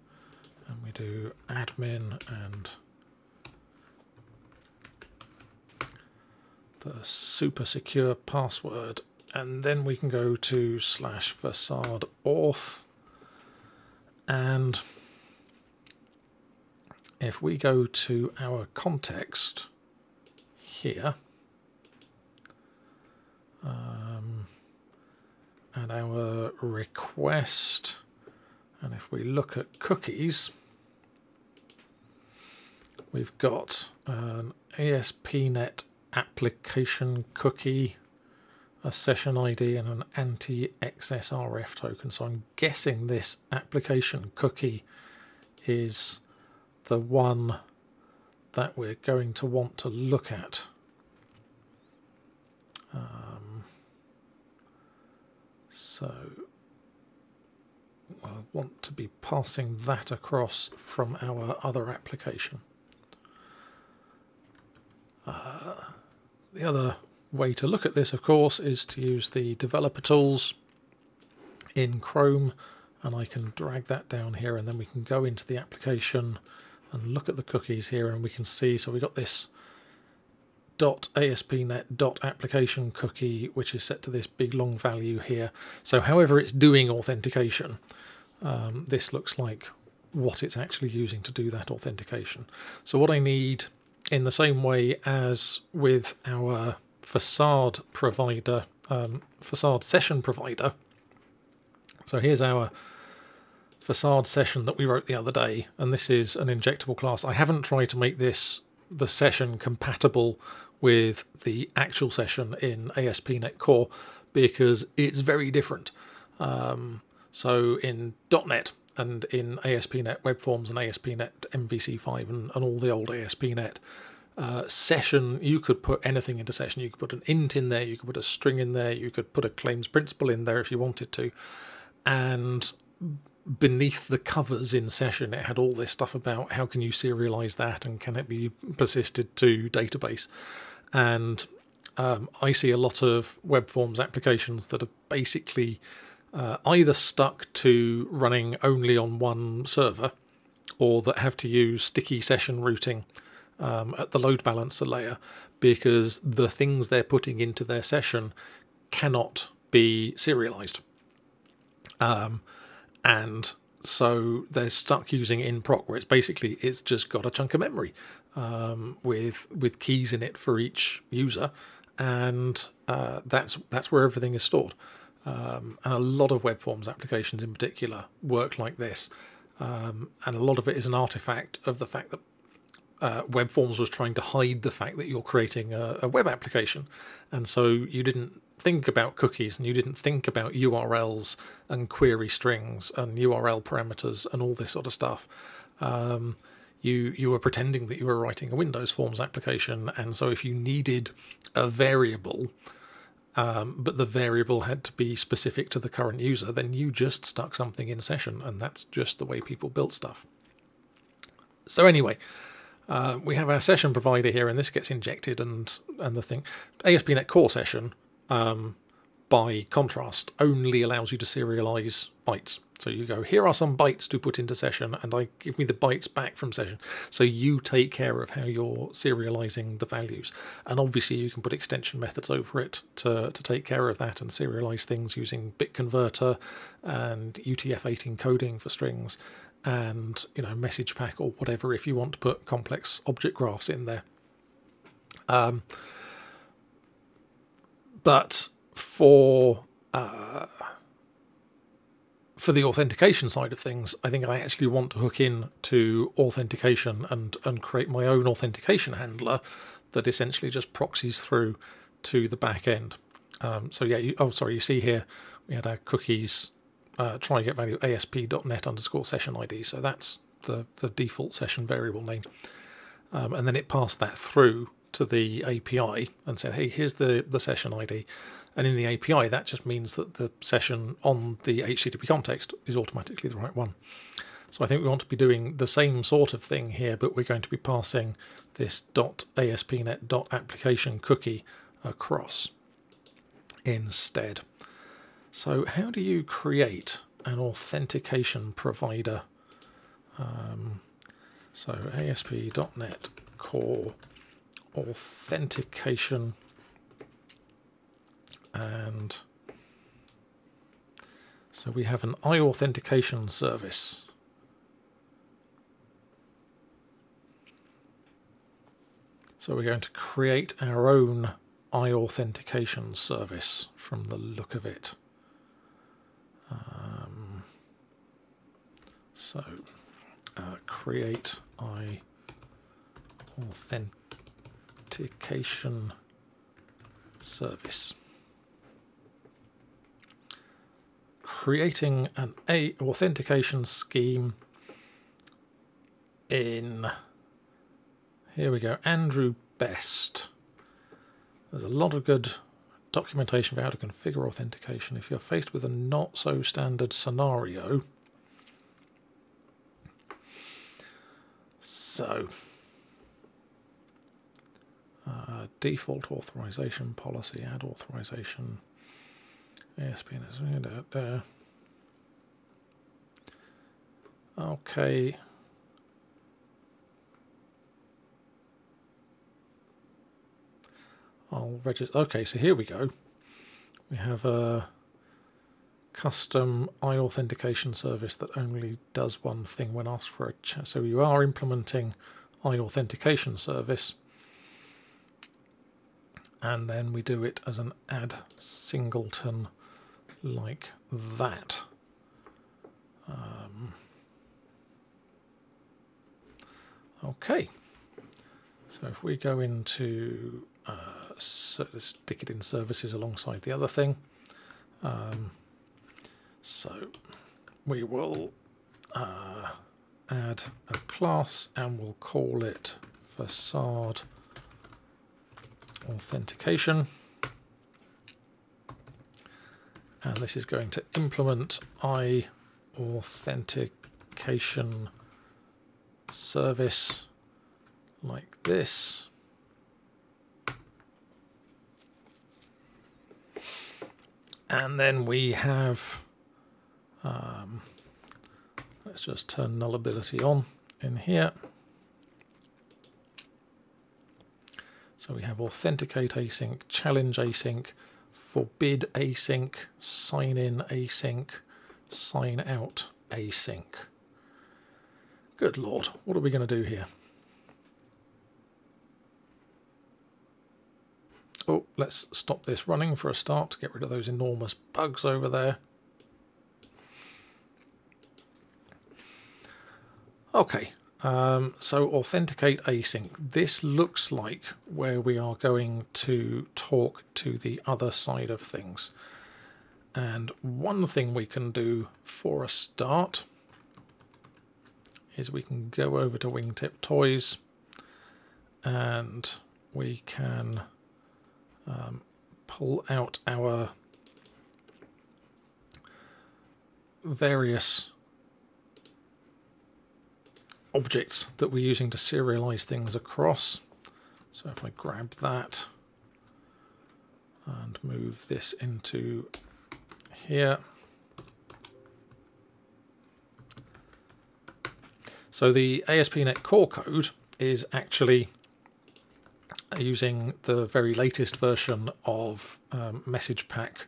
and we do admin and the super secure password and then we can go to slash facade auth and if we go to our context here um, and our request and if we look at cookies we've got an ASP.NET application cookie, a session ID, and an anti-XSRF token. So I'm guessing this application cookie is the one that we're going to want to look at. Um, so I want to be passing that across from our other application. Uh, the other way to look at this, of course, is to use the developer tools in Chrome and I can drag that down here and then we can go into the application and look at the cookies here and we can see, so we got this dot .aspnet dot .application cookie which is set to this big long value here. So however it's doing authentication, um, this looks like what it's actually using to do that authentication. So what I need in the same way as with our facade provider, um, facade session provider. So here's our facade session that we wrote the other day, and this is an injectable class. I haven't tried to make this the session compatible with the actual session in ASP.NET Core because it's very different. Um, so in .NET and in ASP.NET Web Forms and ASP.NET MVC5 and, and all the old ASP.NET uh, session, you could put anything into session. You could put an int in there, you could put a string in there, you could put a claims principal in there if you wanted to. And beneath the covers in session, it had all this stuff about how can you serialize that and can it be persisted to database. And um, I see a lot of web forms applications that are basically uh, either stuck to running only on one server or that have to use sticky session routing um, at the load balancer layer because the things they're putting into their session cannot be serialized. Um, and so they're stuck using inproc where it's basically it's just got a chunk of memory um, with with keys in it for each user and uh, that's that's where everything is stored um, and a lot of web forms applications in particular work like this. Um, and a lot of it is an artifact of the fact that uh, web forms was trying to hide the fact that you're creating a, a, web application. And so you didn't think about cookies and you didn't think about URLs and query strings and URL parameters and all this sort of stuff. Um, you you were pretending that you were writing a Windows Forms application, and so if you needed a variable um, but the variable had to be specific to the current user, then you just stuck something in session, and that's just the way people built stuff. So anyway, uh, we have our session provider here, and this gets injected, and and the thing ASP.NET Core session, um, by contrast, only allows you to serialize bytes. So you go, here are some bytes to put into session, and I give me the bytes back from session. So you take care of how you're serializing the values. And obviously you can put extension methods over it to, to take care of that and serialize things using bit converter and UTF-8 encoding for strings and you know message pack or whatever if you want to put complex object graphs in there. Um, but for uh, for the authentication side of things, I think I actually want to hook in to authentication and, and create my own authentication handler that essentially just proxies through to the back end. Um, so yeah, you, oh sorry, you see here we had our cookies uh, try get value asp.net underscore session ID. So that's the, the default session variable name. Um, and then it passed that through to the API and said, hey, here's the, the session ID. And in the API, that just means that the session on the HTTP context is automatically the right one. So I think we want to be doing the same sort of thing here, but we're going to be passing this .aspnet.application cookie across instead. So how do you create an authentication provider? Um, so ASP.NET Core authentication and so we have an iAuthentication service. So we're going to create our own iAuthentication service from the look of it. Um, so uh, create i authentication service. Creating an a authentication scheme in here we go Andrew Best. There's a lot of good documentation for how to configure authentication if you're faced with a not so standard scenario. So, uh, default authorization policy, add authorization, ASP&S, uh, okay. I'll register. Okay, so here we go. We have a custom iAuthentication service that only does one thing when asked for a. So you are implementing iAuthentication service. And then we do it as an add singleton like that. Um, okay. So if we go into uh, so stick it in services alongside the other thing. Um, so we will uh, add a class and we'll call it facade authentication. And this is going to implement i authentication service like this. And then we have, um, let's just turn nullability on in here. So we have authenticate async, challenge async, forbid async, sign in async, sign out async. Good Lord, what are we going to do here? Oh, let's stop this running for a start to get rid of those enormous bugs over there. Okay, um, so authenticate async. This looks like where we are going to talk to the other side of things. And one thing we can do for a start is we can go over to Wingtip Toys and we can um, pull out our various objects that we're using to serialize things across. So if I grab that and move this into here. So the ASP.NET Core code is actually using the very latest version of um, Message Pack,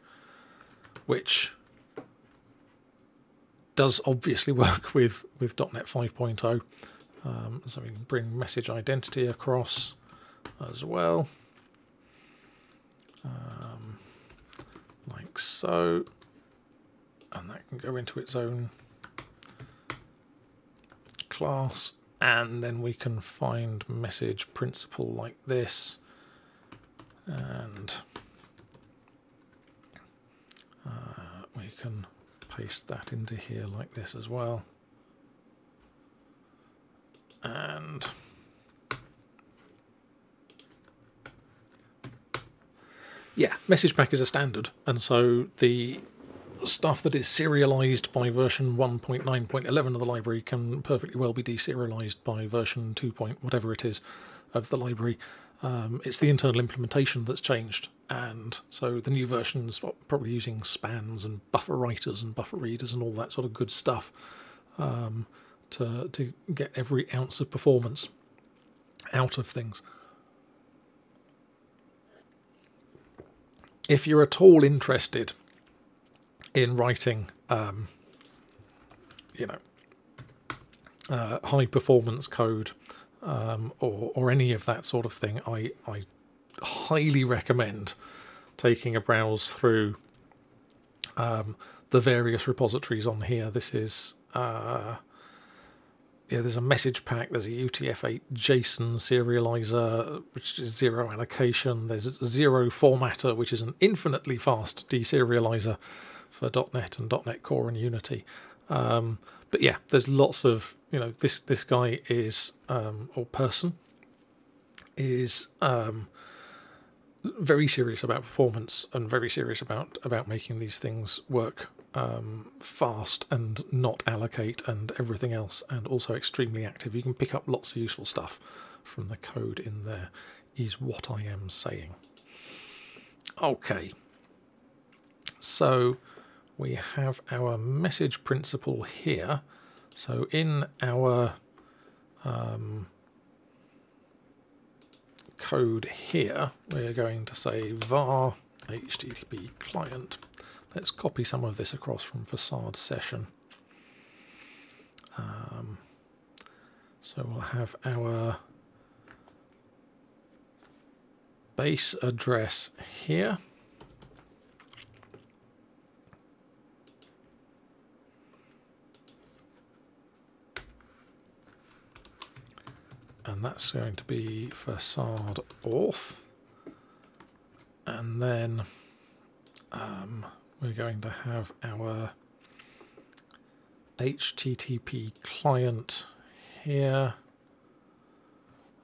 which does obviously work with, with .NET 5.0. Um, so we can bring message identity across as well, um, like so. and that can go into its own class and then we can find message principal like this and uh, we can paste that into here like this as well and yeah message pack is a standard and so the stuff that is serialized by version 1.9.11 of the library can perfectly well be deserialized by version 2. whatever it is of the library. Um, it's the internal implementation that's changed, and so the new version's probably using spans and buffer writers and buffer readers and all that sort of good stuff um, to to get every ounce of performance out of things. If you're at all interested in writing, um, you know, uh, high performance code um, or or any of that sort of thing, I I highly recommend taking a browse through um, the various repositories on here. This is uh, yeah, there's a message pack, there's a UTF-8 JSON serializer, which is zero allocation. There's zero formatter, which is an infinitely fast deserializer for .NET and .NET Core and Unity. Um, but yeah, there's lots of you know this this guy is um, or person is um, very serious about performance and very serious about about making these things work um, fast and not allocate and everything else, and also extremely active. You can pick up lots of useful stuff from the code in there. Is what I am saying. Okay, so we have our message principal here. So in our um, code here, we're going to say var HTTP client. Let's copy some of this across from facade session. Um, so we'll have our base address here. And that's going to be facade auth. And then um, we're going to have our HTTP client here.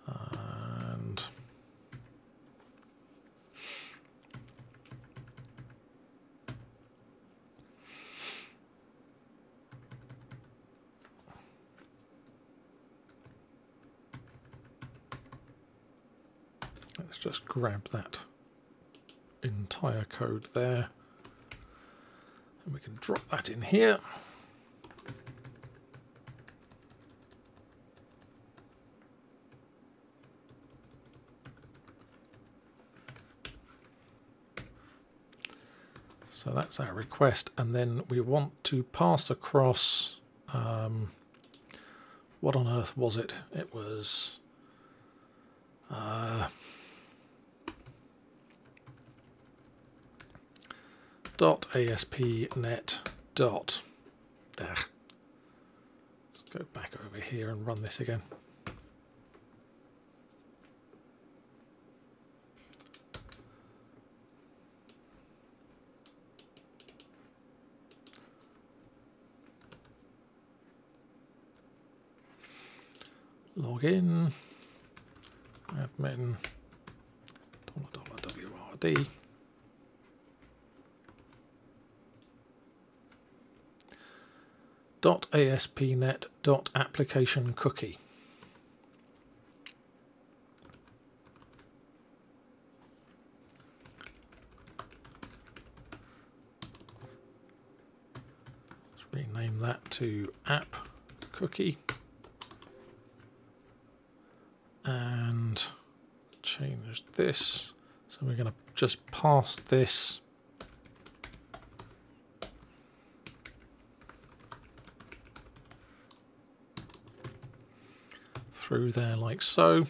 And Let's just grab that entire code there. And we can drop that in here. So that's our request. And then we want to pass across, um, what on earth was it? It was uh, dot ASP.NET dot. Let's go back over here and run this again. Log in, admin, dollar dollar WRD. .aspnet.application cookie. Let's rename that to app cookie and change this. So we're going to just pass this through there like so.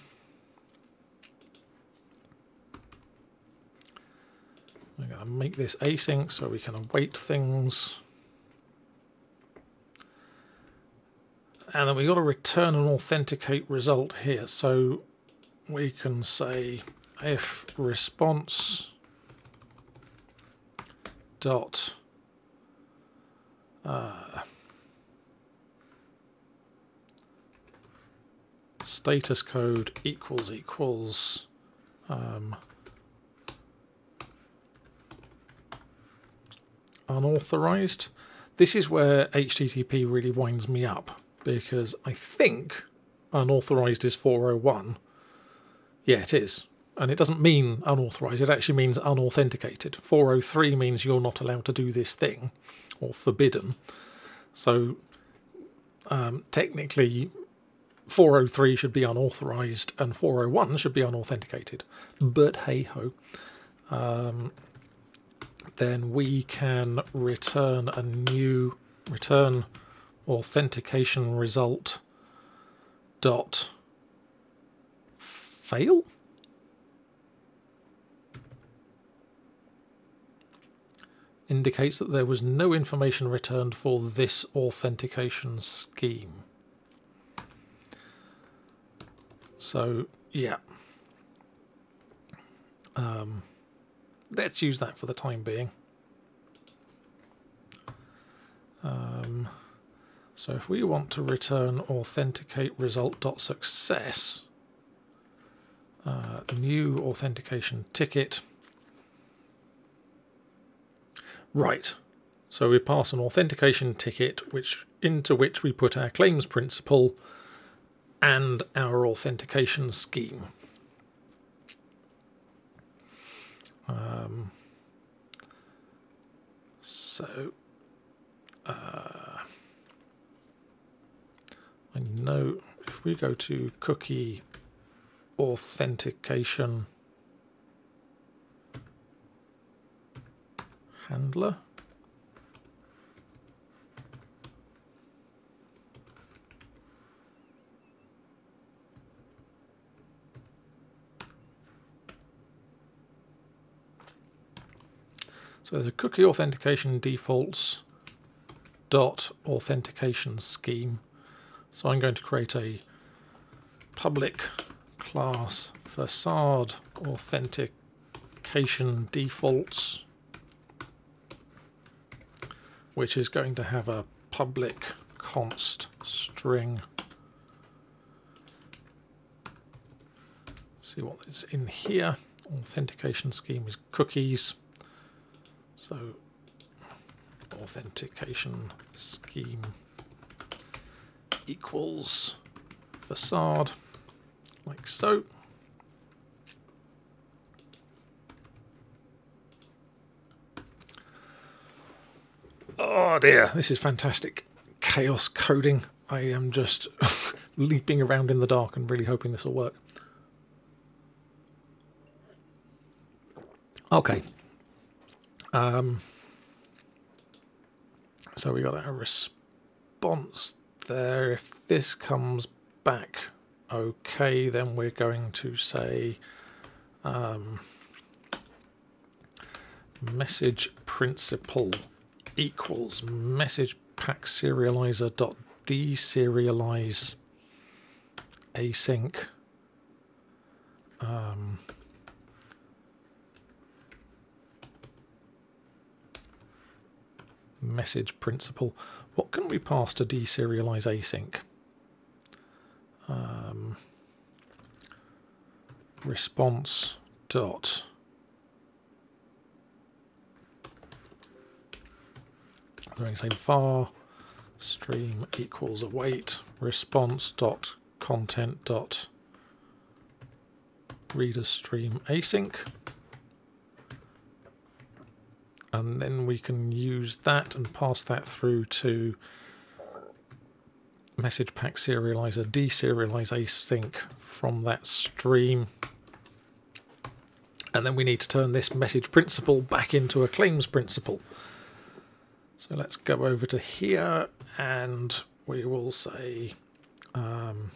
I'm going to make this async so we can await things. And then we've got to return an authenticate result here. So we can say if response dot uh, status code equals equals um, unauthorized. This is where HTTP really winds me up because I think unauthorized is 401. Yeah, it is. And it doesn't mean unauthorized, it actually means unauthenticated. 403 means you're not allowed to do this thing or forbidden. So um, technically, 403 should be unauthorized and 401 should be unauthenticated. But hey ho. Um, then we can return a new return authentication result dot fail indicates that there was no information returned for this authentication scheme. So, yeah. Um, let's use that for the time being. Um, so if we want to return authenticate result.success, uh, new authentication ticket. Right, so we pass an authentication ticket which into which we put our claims principal and our authentication scheme. Um, so uh, I know if we go to cookie authentication handler So a cookie authentication defaults dot authentication scheme. So I'm going to create a public class facade authentication defaults, which is going to have a public const string. See what is in here. Authentication scheme is cookies. So authentication scheme equals facade, like so. Oh dear, this is fantastic chaos coding. I am just leaping around in the dark and really hoping this will work. Okay, um, so we got a response there. If this comes back okay, then we're going to say um, message principal equals message pack serializer dot deserialize async um, message principal, What can we pass to deserialize async? Um, response dot. Going to say var stream equals await. Response dot content dot. Reader stream async and then we can use that and pass that through to message pack serializer, deserialize async from that stream. And then we need to turn this message principal back into a claims principal. So let's go over to here and we will say, um,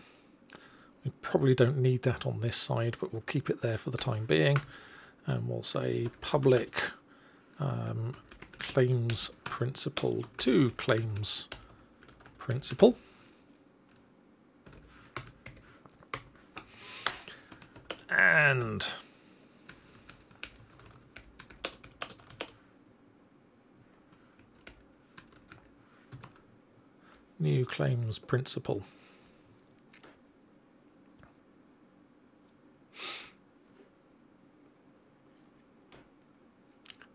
we probably don't need that on this side, but we'll keep it there for the time being. And we'll say public um, claims principal to claims principal. And new claims principal.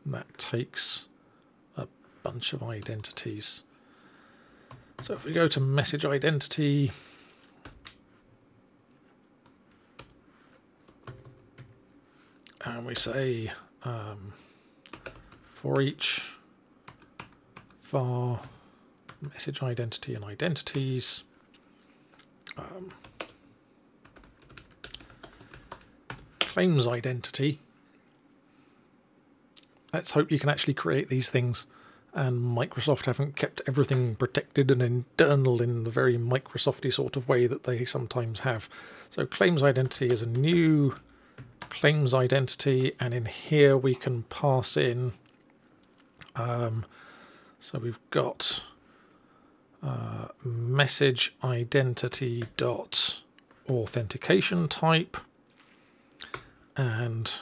And that takes a bunch of identities. So if we go to message identity, and we say um, for each var message identity and identities. Um, claims identity. Let's hope you can actually create these things and Microsoft haven't kept everything protected and internal in the very Microsofty sort of way that they sometimes have. So claims identity is a new claims identity and in here we can pass in um, so we've got uh, message identity dot authentication type and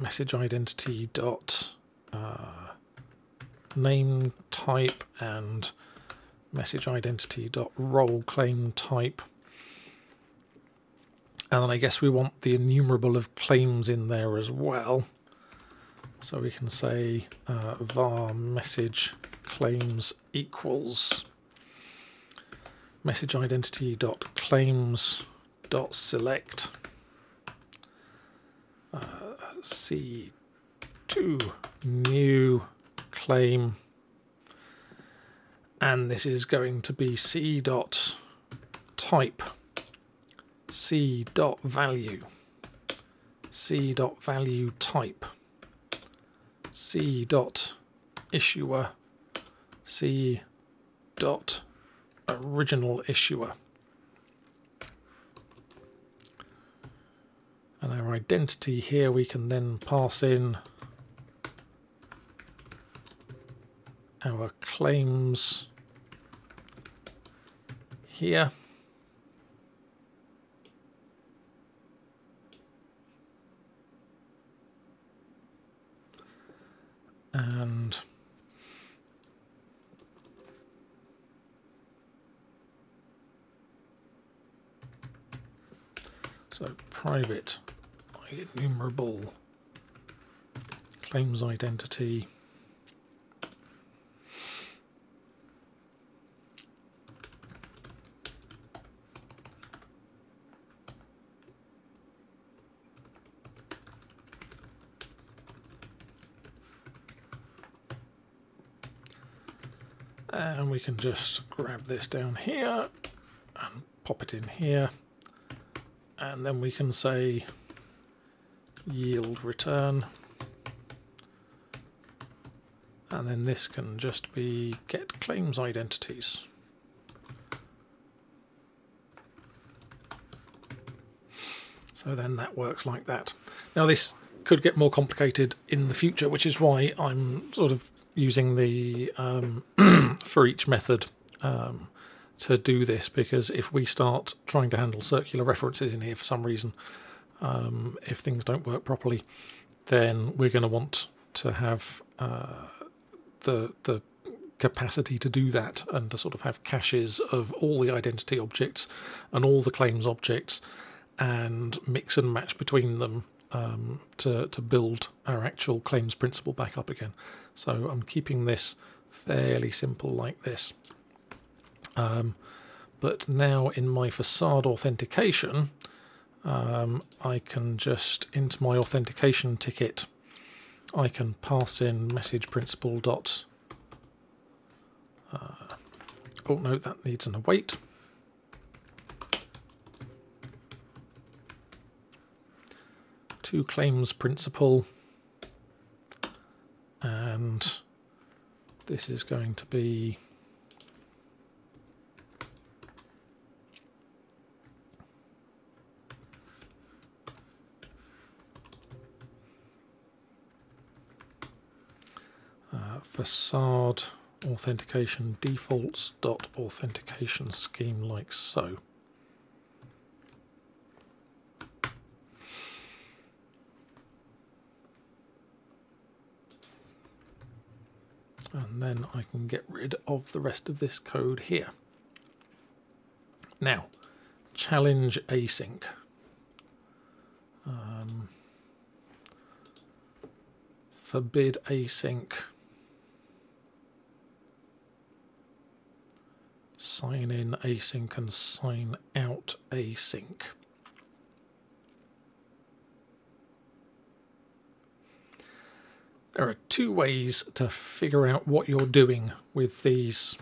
message identity dot uh, name type and message identity dot role claim type. And then I guess we want the enumerable of claims in there as well. So we can say uh, var message claims equals message identity dot claims dot select c2 new claim. And this is going to be c dot type. C dot value. C dot value type. C dot issuer. C dot original issuer and our identity here we can then pass in our claims here. And so private enumerable claims identity. And we can just grab this down here and pop it in here. And then we can say yield return. And then this can just be get claims identities. So then that works like that. Now this could get more complicated in the future which is why I'm sort of using the um, for each method um, to do this because if we start trying to handle circular references in here for some reason, um, if things don't work properly, then we're going to want to have uh, the the capacity to do that and to sort of have caches of all the identity objects and all the claims objects and mix and match between them um, to, to build our actual claims principal back up again. So I'm keeping this fairly simple like this. Um, but now in my facade authentication, um, I can just, into my authentication ticket, I can pass in message principal dot, uh, oh no, that needs an await. To claims principal, and this is going to be facade authentication defaults dot authentication scheme like so. And then I can get rid of the rest of this code here. Now, challenge async. Um, forbid async Sign in async and sign out async. There are two ways to figure out what you're doing with these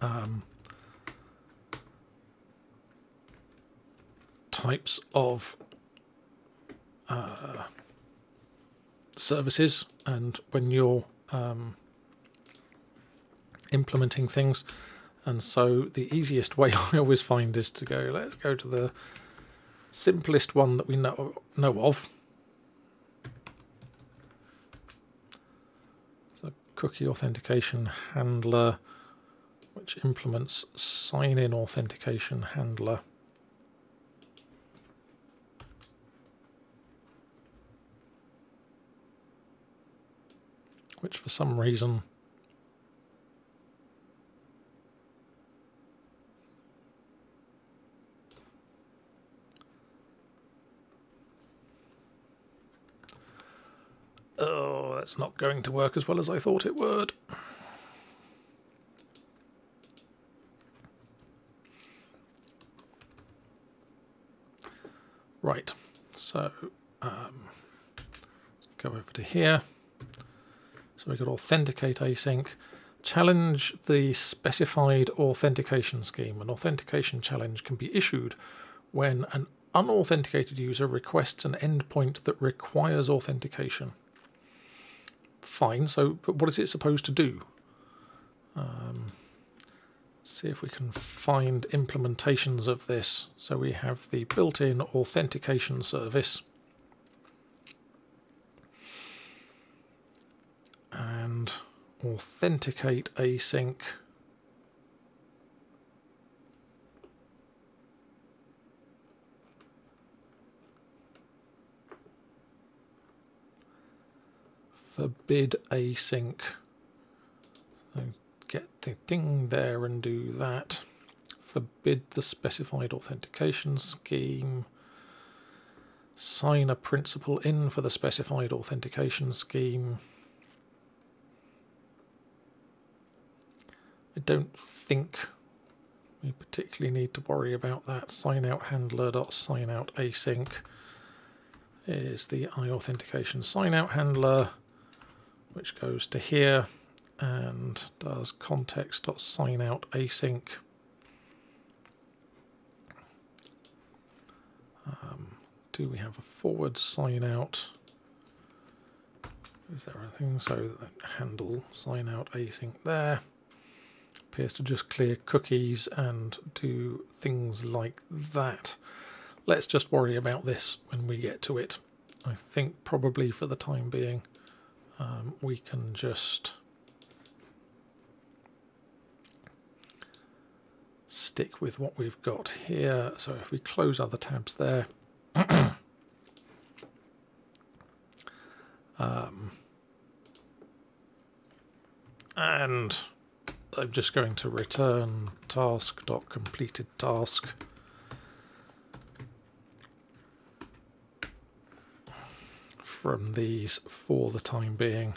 um, types of uh, services and when you're um, implementing things. And so the easiest way I always find is to go, let's go to the simplest one that we know, know of. So cookie authentication handler, which implements sign-in authentication handler. which for some reason That's not going to work as well as I thought it would. Right, so um, go over to here. So we could authenticate async, challenge the specified authentication scheme. An authentication challenge can be issued when an unauthenticated user requests an endpoint that requires authentication. Fine, so but what is it supposed to do? Um, see if we can find implementations of this. So we have the built-in authentication service. and authenticate async. Forbid async. So get the thing there and do that. Forbid the specified authentication scheme sign a principal in for the specified authentication scheme. I don't think we particularly need to worry about that. Sign out handler dot sign out async is the iAuthentication sign out handler, which goes to here and does context dot sign out async. Um, do we have a forward sign out? Is there anything so that handle sign out async there? appears to just clear cookies and do things like that. Let's just worry about this when we get to it. I think probably for the time being um, we can just stick with what we've got here. So if we close other tabs there, um, and I'm just going to return task.completed task. From these for the time being.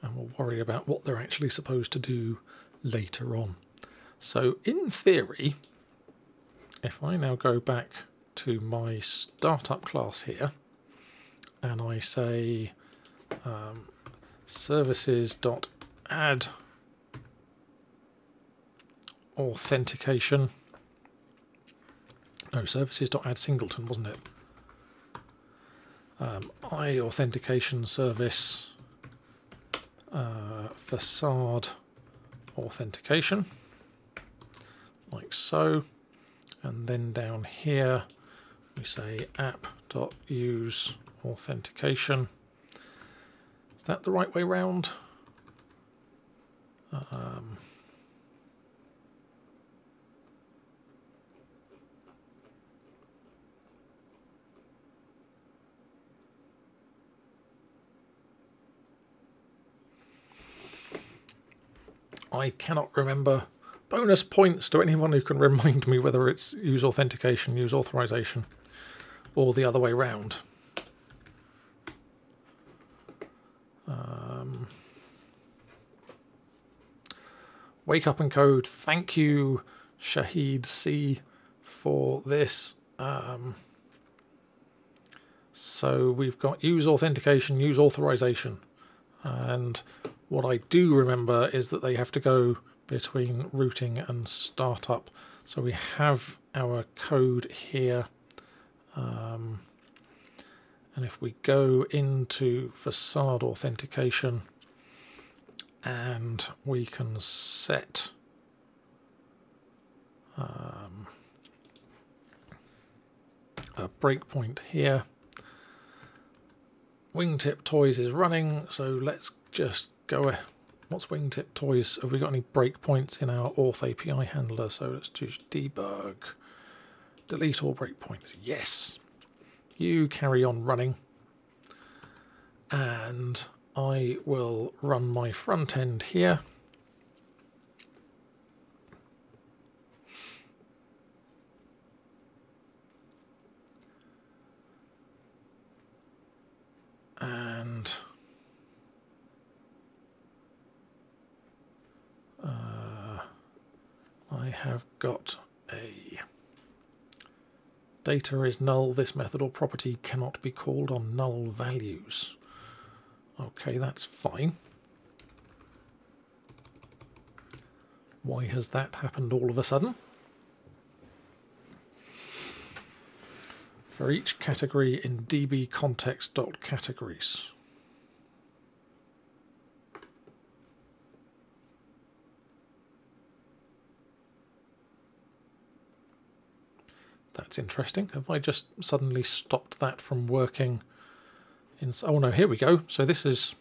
And we'll worry about what they're actually supposed to do later on. So in theory, if I now go back to my startup class here and I say um, services.add authentication. No, services.add singleton, wasn't it? Um, I authentication service uh, facade authentication, like so. And then down here, we say app.use authentication. Is that the right way round? Um, I cannot remember. Bonus points to anyone who can remind me whether it's use authentication, use authorization, or the other way round. Um, wake up and code. Thank you, Shahed C, for this. Um, so we've got use authentication, use authorization. And what I do remember is that they have to go between routing and startup. So we have our code here. Um, and if we go into facade authentication and we can set um, a breakpoint here. Wingtip Toys is running, so let's just go. What's Wingtip Toys? Have we got any breakpoints in our auth API handler? So let's just debug, delete all breakpoints. Yes, you carry on running, and I will run my front end here. and I have got a data is null. This method or property cannot be called on null values. Okay, that's fine. Why has that happened all of a sudden? for each category in db That's interesting. Have I just suddenly stopped that from working? In, oh no, here we go. So this is...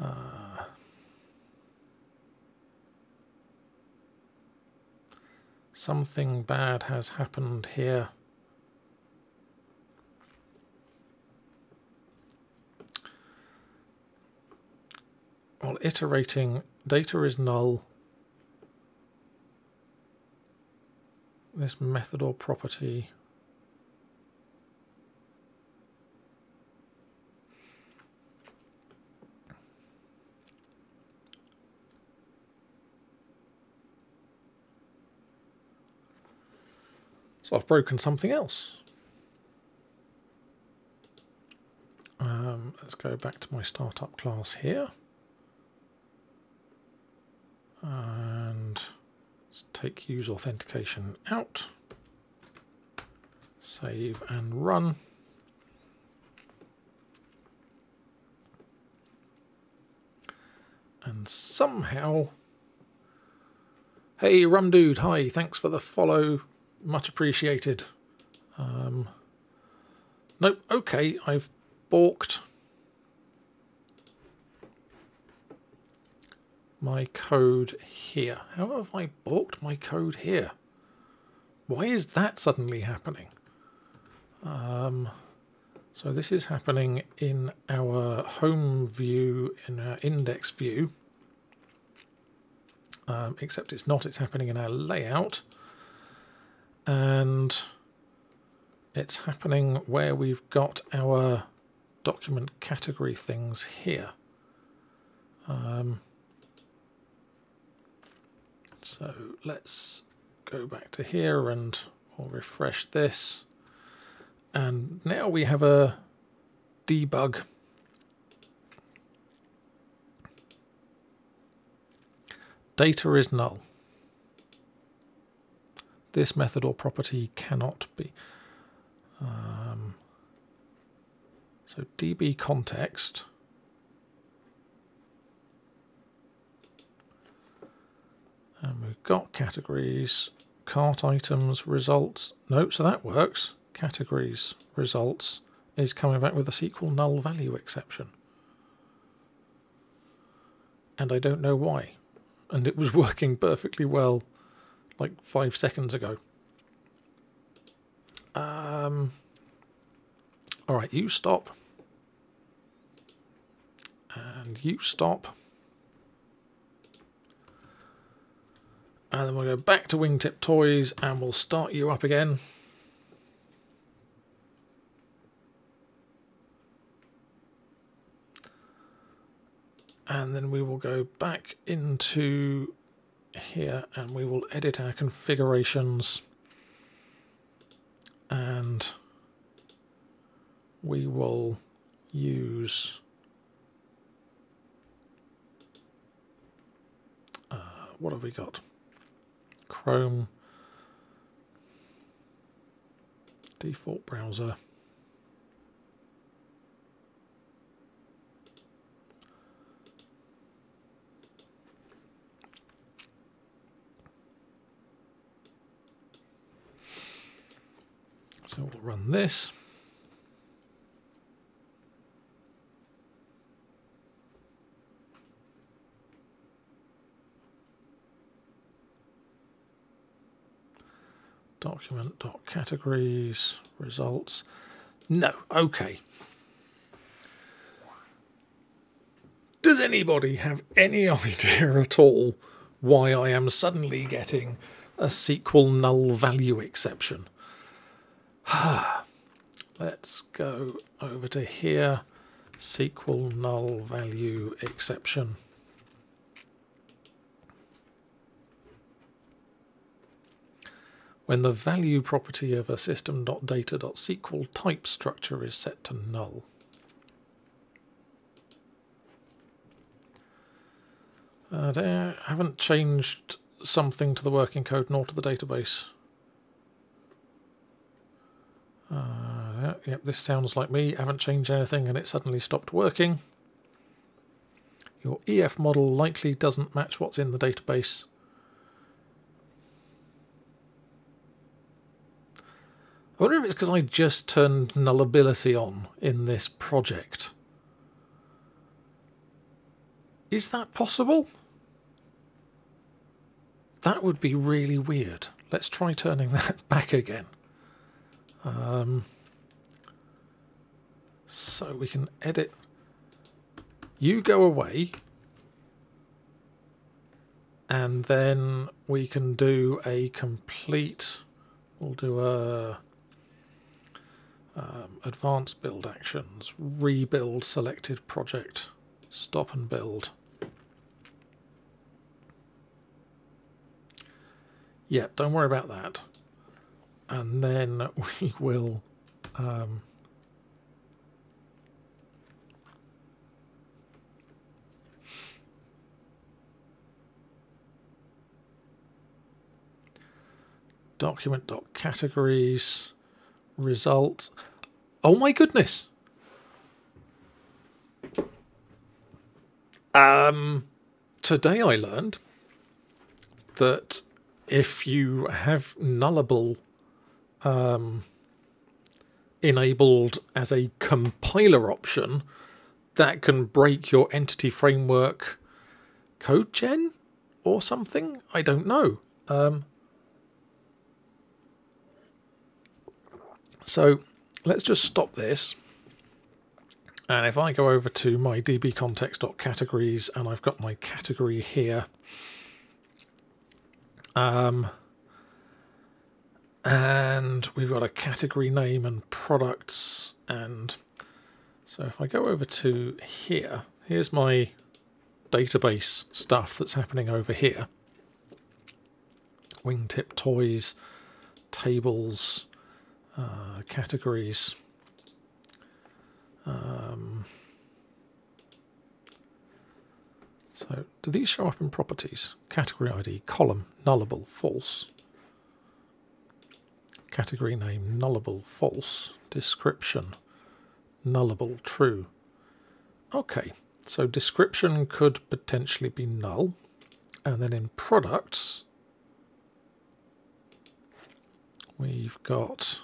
Uh, Something bad has happened here. While iterating, data is null. This method or property So I've broken something else. Um, let's go back to my startup class here. And let's take use authentication out. Save and run. And somehow... Hey, Rum Dude, hi, thanks for the follow much appreciated. Um, nope, okay, I've balked my code here. How have I balked my code here? Why is that suddenly happening? Um, so this is happening in our home view, in our index view, um, except it's not, it's happening in our layout and it's happening where we've got our document category things here. Um, so let's go back to here and we'll refresh this. And now we have a debug. Data is null this method or property cannot be. Um, so db context and we've got categories, cart items, results. Nope, so that works. Categories, results is coming back with a SQL null value exception. And I don't know why. And it was working perfectly well like five seconds ago. Um, all right, you stop. And you stop. And then we'll go back to Wingtip Toys and we'll start you up again. And then we will go back into here and we will edit our configurations and we will use uh, what have we got Chrome default browser So we'll run this. Document dot categories results. No, okay. Does anybody have any idea at all why I am suddenly getting a SQL null value exception? Let's go over to here, SQL null value exception. When the value property of a system.data.sql type structure is set to null. Uh, they haven't changed something to the working code nor to the database. Uh, yep, this sounds like me. Haven't changed anything and it suddenly stopped working. Your EF model likely doesn't match what's in the database. I wonder if it's because I just turned nullability on in this project. Is that possible? That would be really weird. Let's try turning that back again. Um, so we can edit. You go away. And then we can do a complete, we'll do a um, advanced build actions, rebuild selected project, stop and build. Yeah, don't worry about that and then we will um, document dot categories result oh my goodness um today i learned that if you have nullable um, enabled as a compiler option that can break your entity framework code gen or something. I don't know. Um, so let's just stop this. And if I go over to my dbcontext.categories and I've got my category here, um, and we've got a category name and products and so if I go over to here here's my database stuff that's happening over here wingtip toys tables uh, categories um, so do these show up in properties category ID column nullable false Category name nullable false. Description nullable true. Okay, so description could potentially be null. And then in products, we've got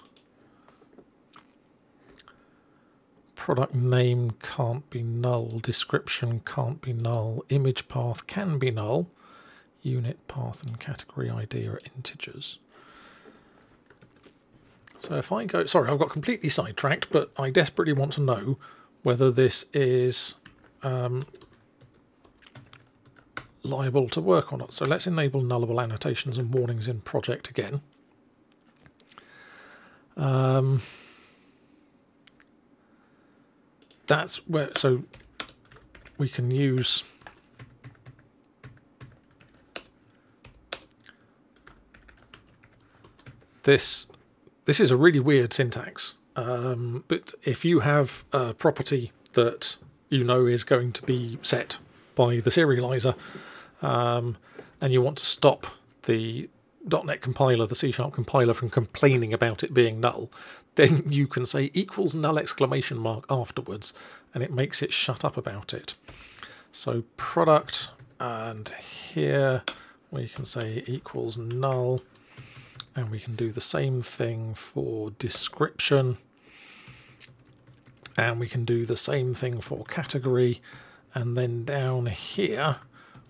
product name can't be null, description can't be null, image path can be null, unit path and category ID are integers. So if I go, sorry, I've got completely sidetracked, but I desperately want to know whether this is um, liable to work or not. So let's enable nullable annotations and warnings in project again. Um, that's where, so we can use this. This is a really weird syntax, um, but if you have a property that you know is going to be set by the serializer, um, and you want to stop the .NET compiler, the C compiler, from complaining about it being null, then you can say equals null exclamation mark afterwards, and it makes it shut up about it. So product, and here we can say equals null, and we can do the same thing for description, and we can do the same thing for category, and then down here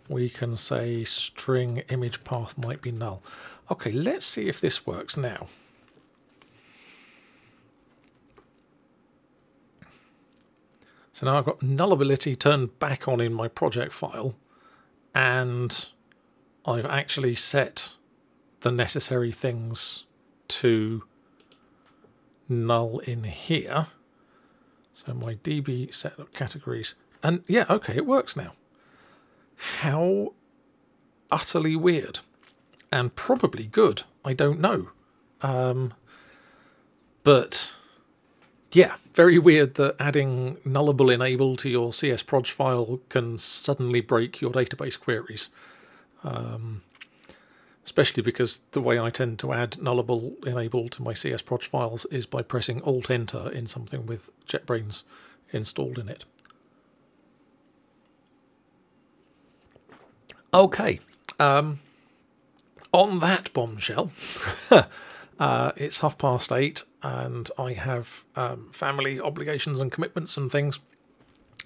we can say string image path might be null. Okay, let's see if this works now. So now I've got nullability turned back on in my project file and I've actually set the necessary things to null in here. So my DB set of categories and yeah, okay, it works now. How utterly weird and probably good. I don't know. Um, but yeah, very weird that adding nullable enable to your csproj file can suddenly break your database queries. Um, especially because the way I tend to add nullable enable to my csproj files is by pressing Alt Enter in something with JetBrains installed in it. Okay. Um, on that bombshell, uh, it's half past eight, and I have um, family obligations and commitments and things.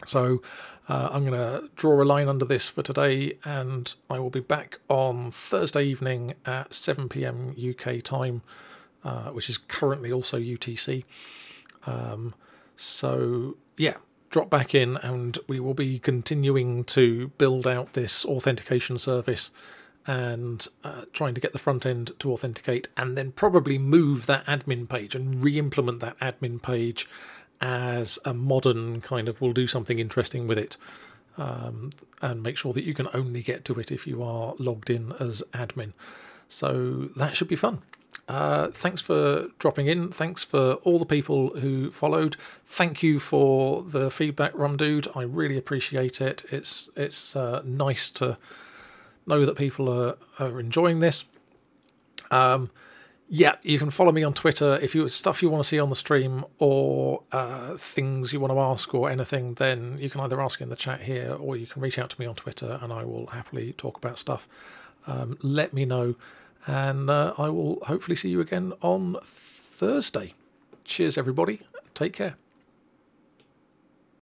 So uh, I'm going to draw a line under this for today, and I will be back on Thursday evening at 7 pm UK time, uh, which is currently also UTC. Um, so, yeah, drop back in and we will be continuing to build out this authentication service and uh, trying to get the front end to authenticate and then probably move that admin page and re-implement that admin page as a modern kind of we'll do something interesting with it um, and make sure that you can only get to it if you are logged in as admin so that should be fun uh, thanks for dropping in. Thanks for all the people who followed. Thank you for the feedback, Rumdude. I really appreciate it. It's it's uh, nice to know that people are, are enjoying this. Um, yeah, you can follow me on Twitter if you stuff you want to see on the stream or uh, things you want to ask or anything. Then you can either ask in the chat here or you can reach out to me on Twitter, and I will happily talk about stuff. Um, let me know and uh, I will hopefully see you again on Thursday. Cheers, everybody. Take care.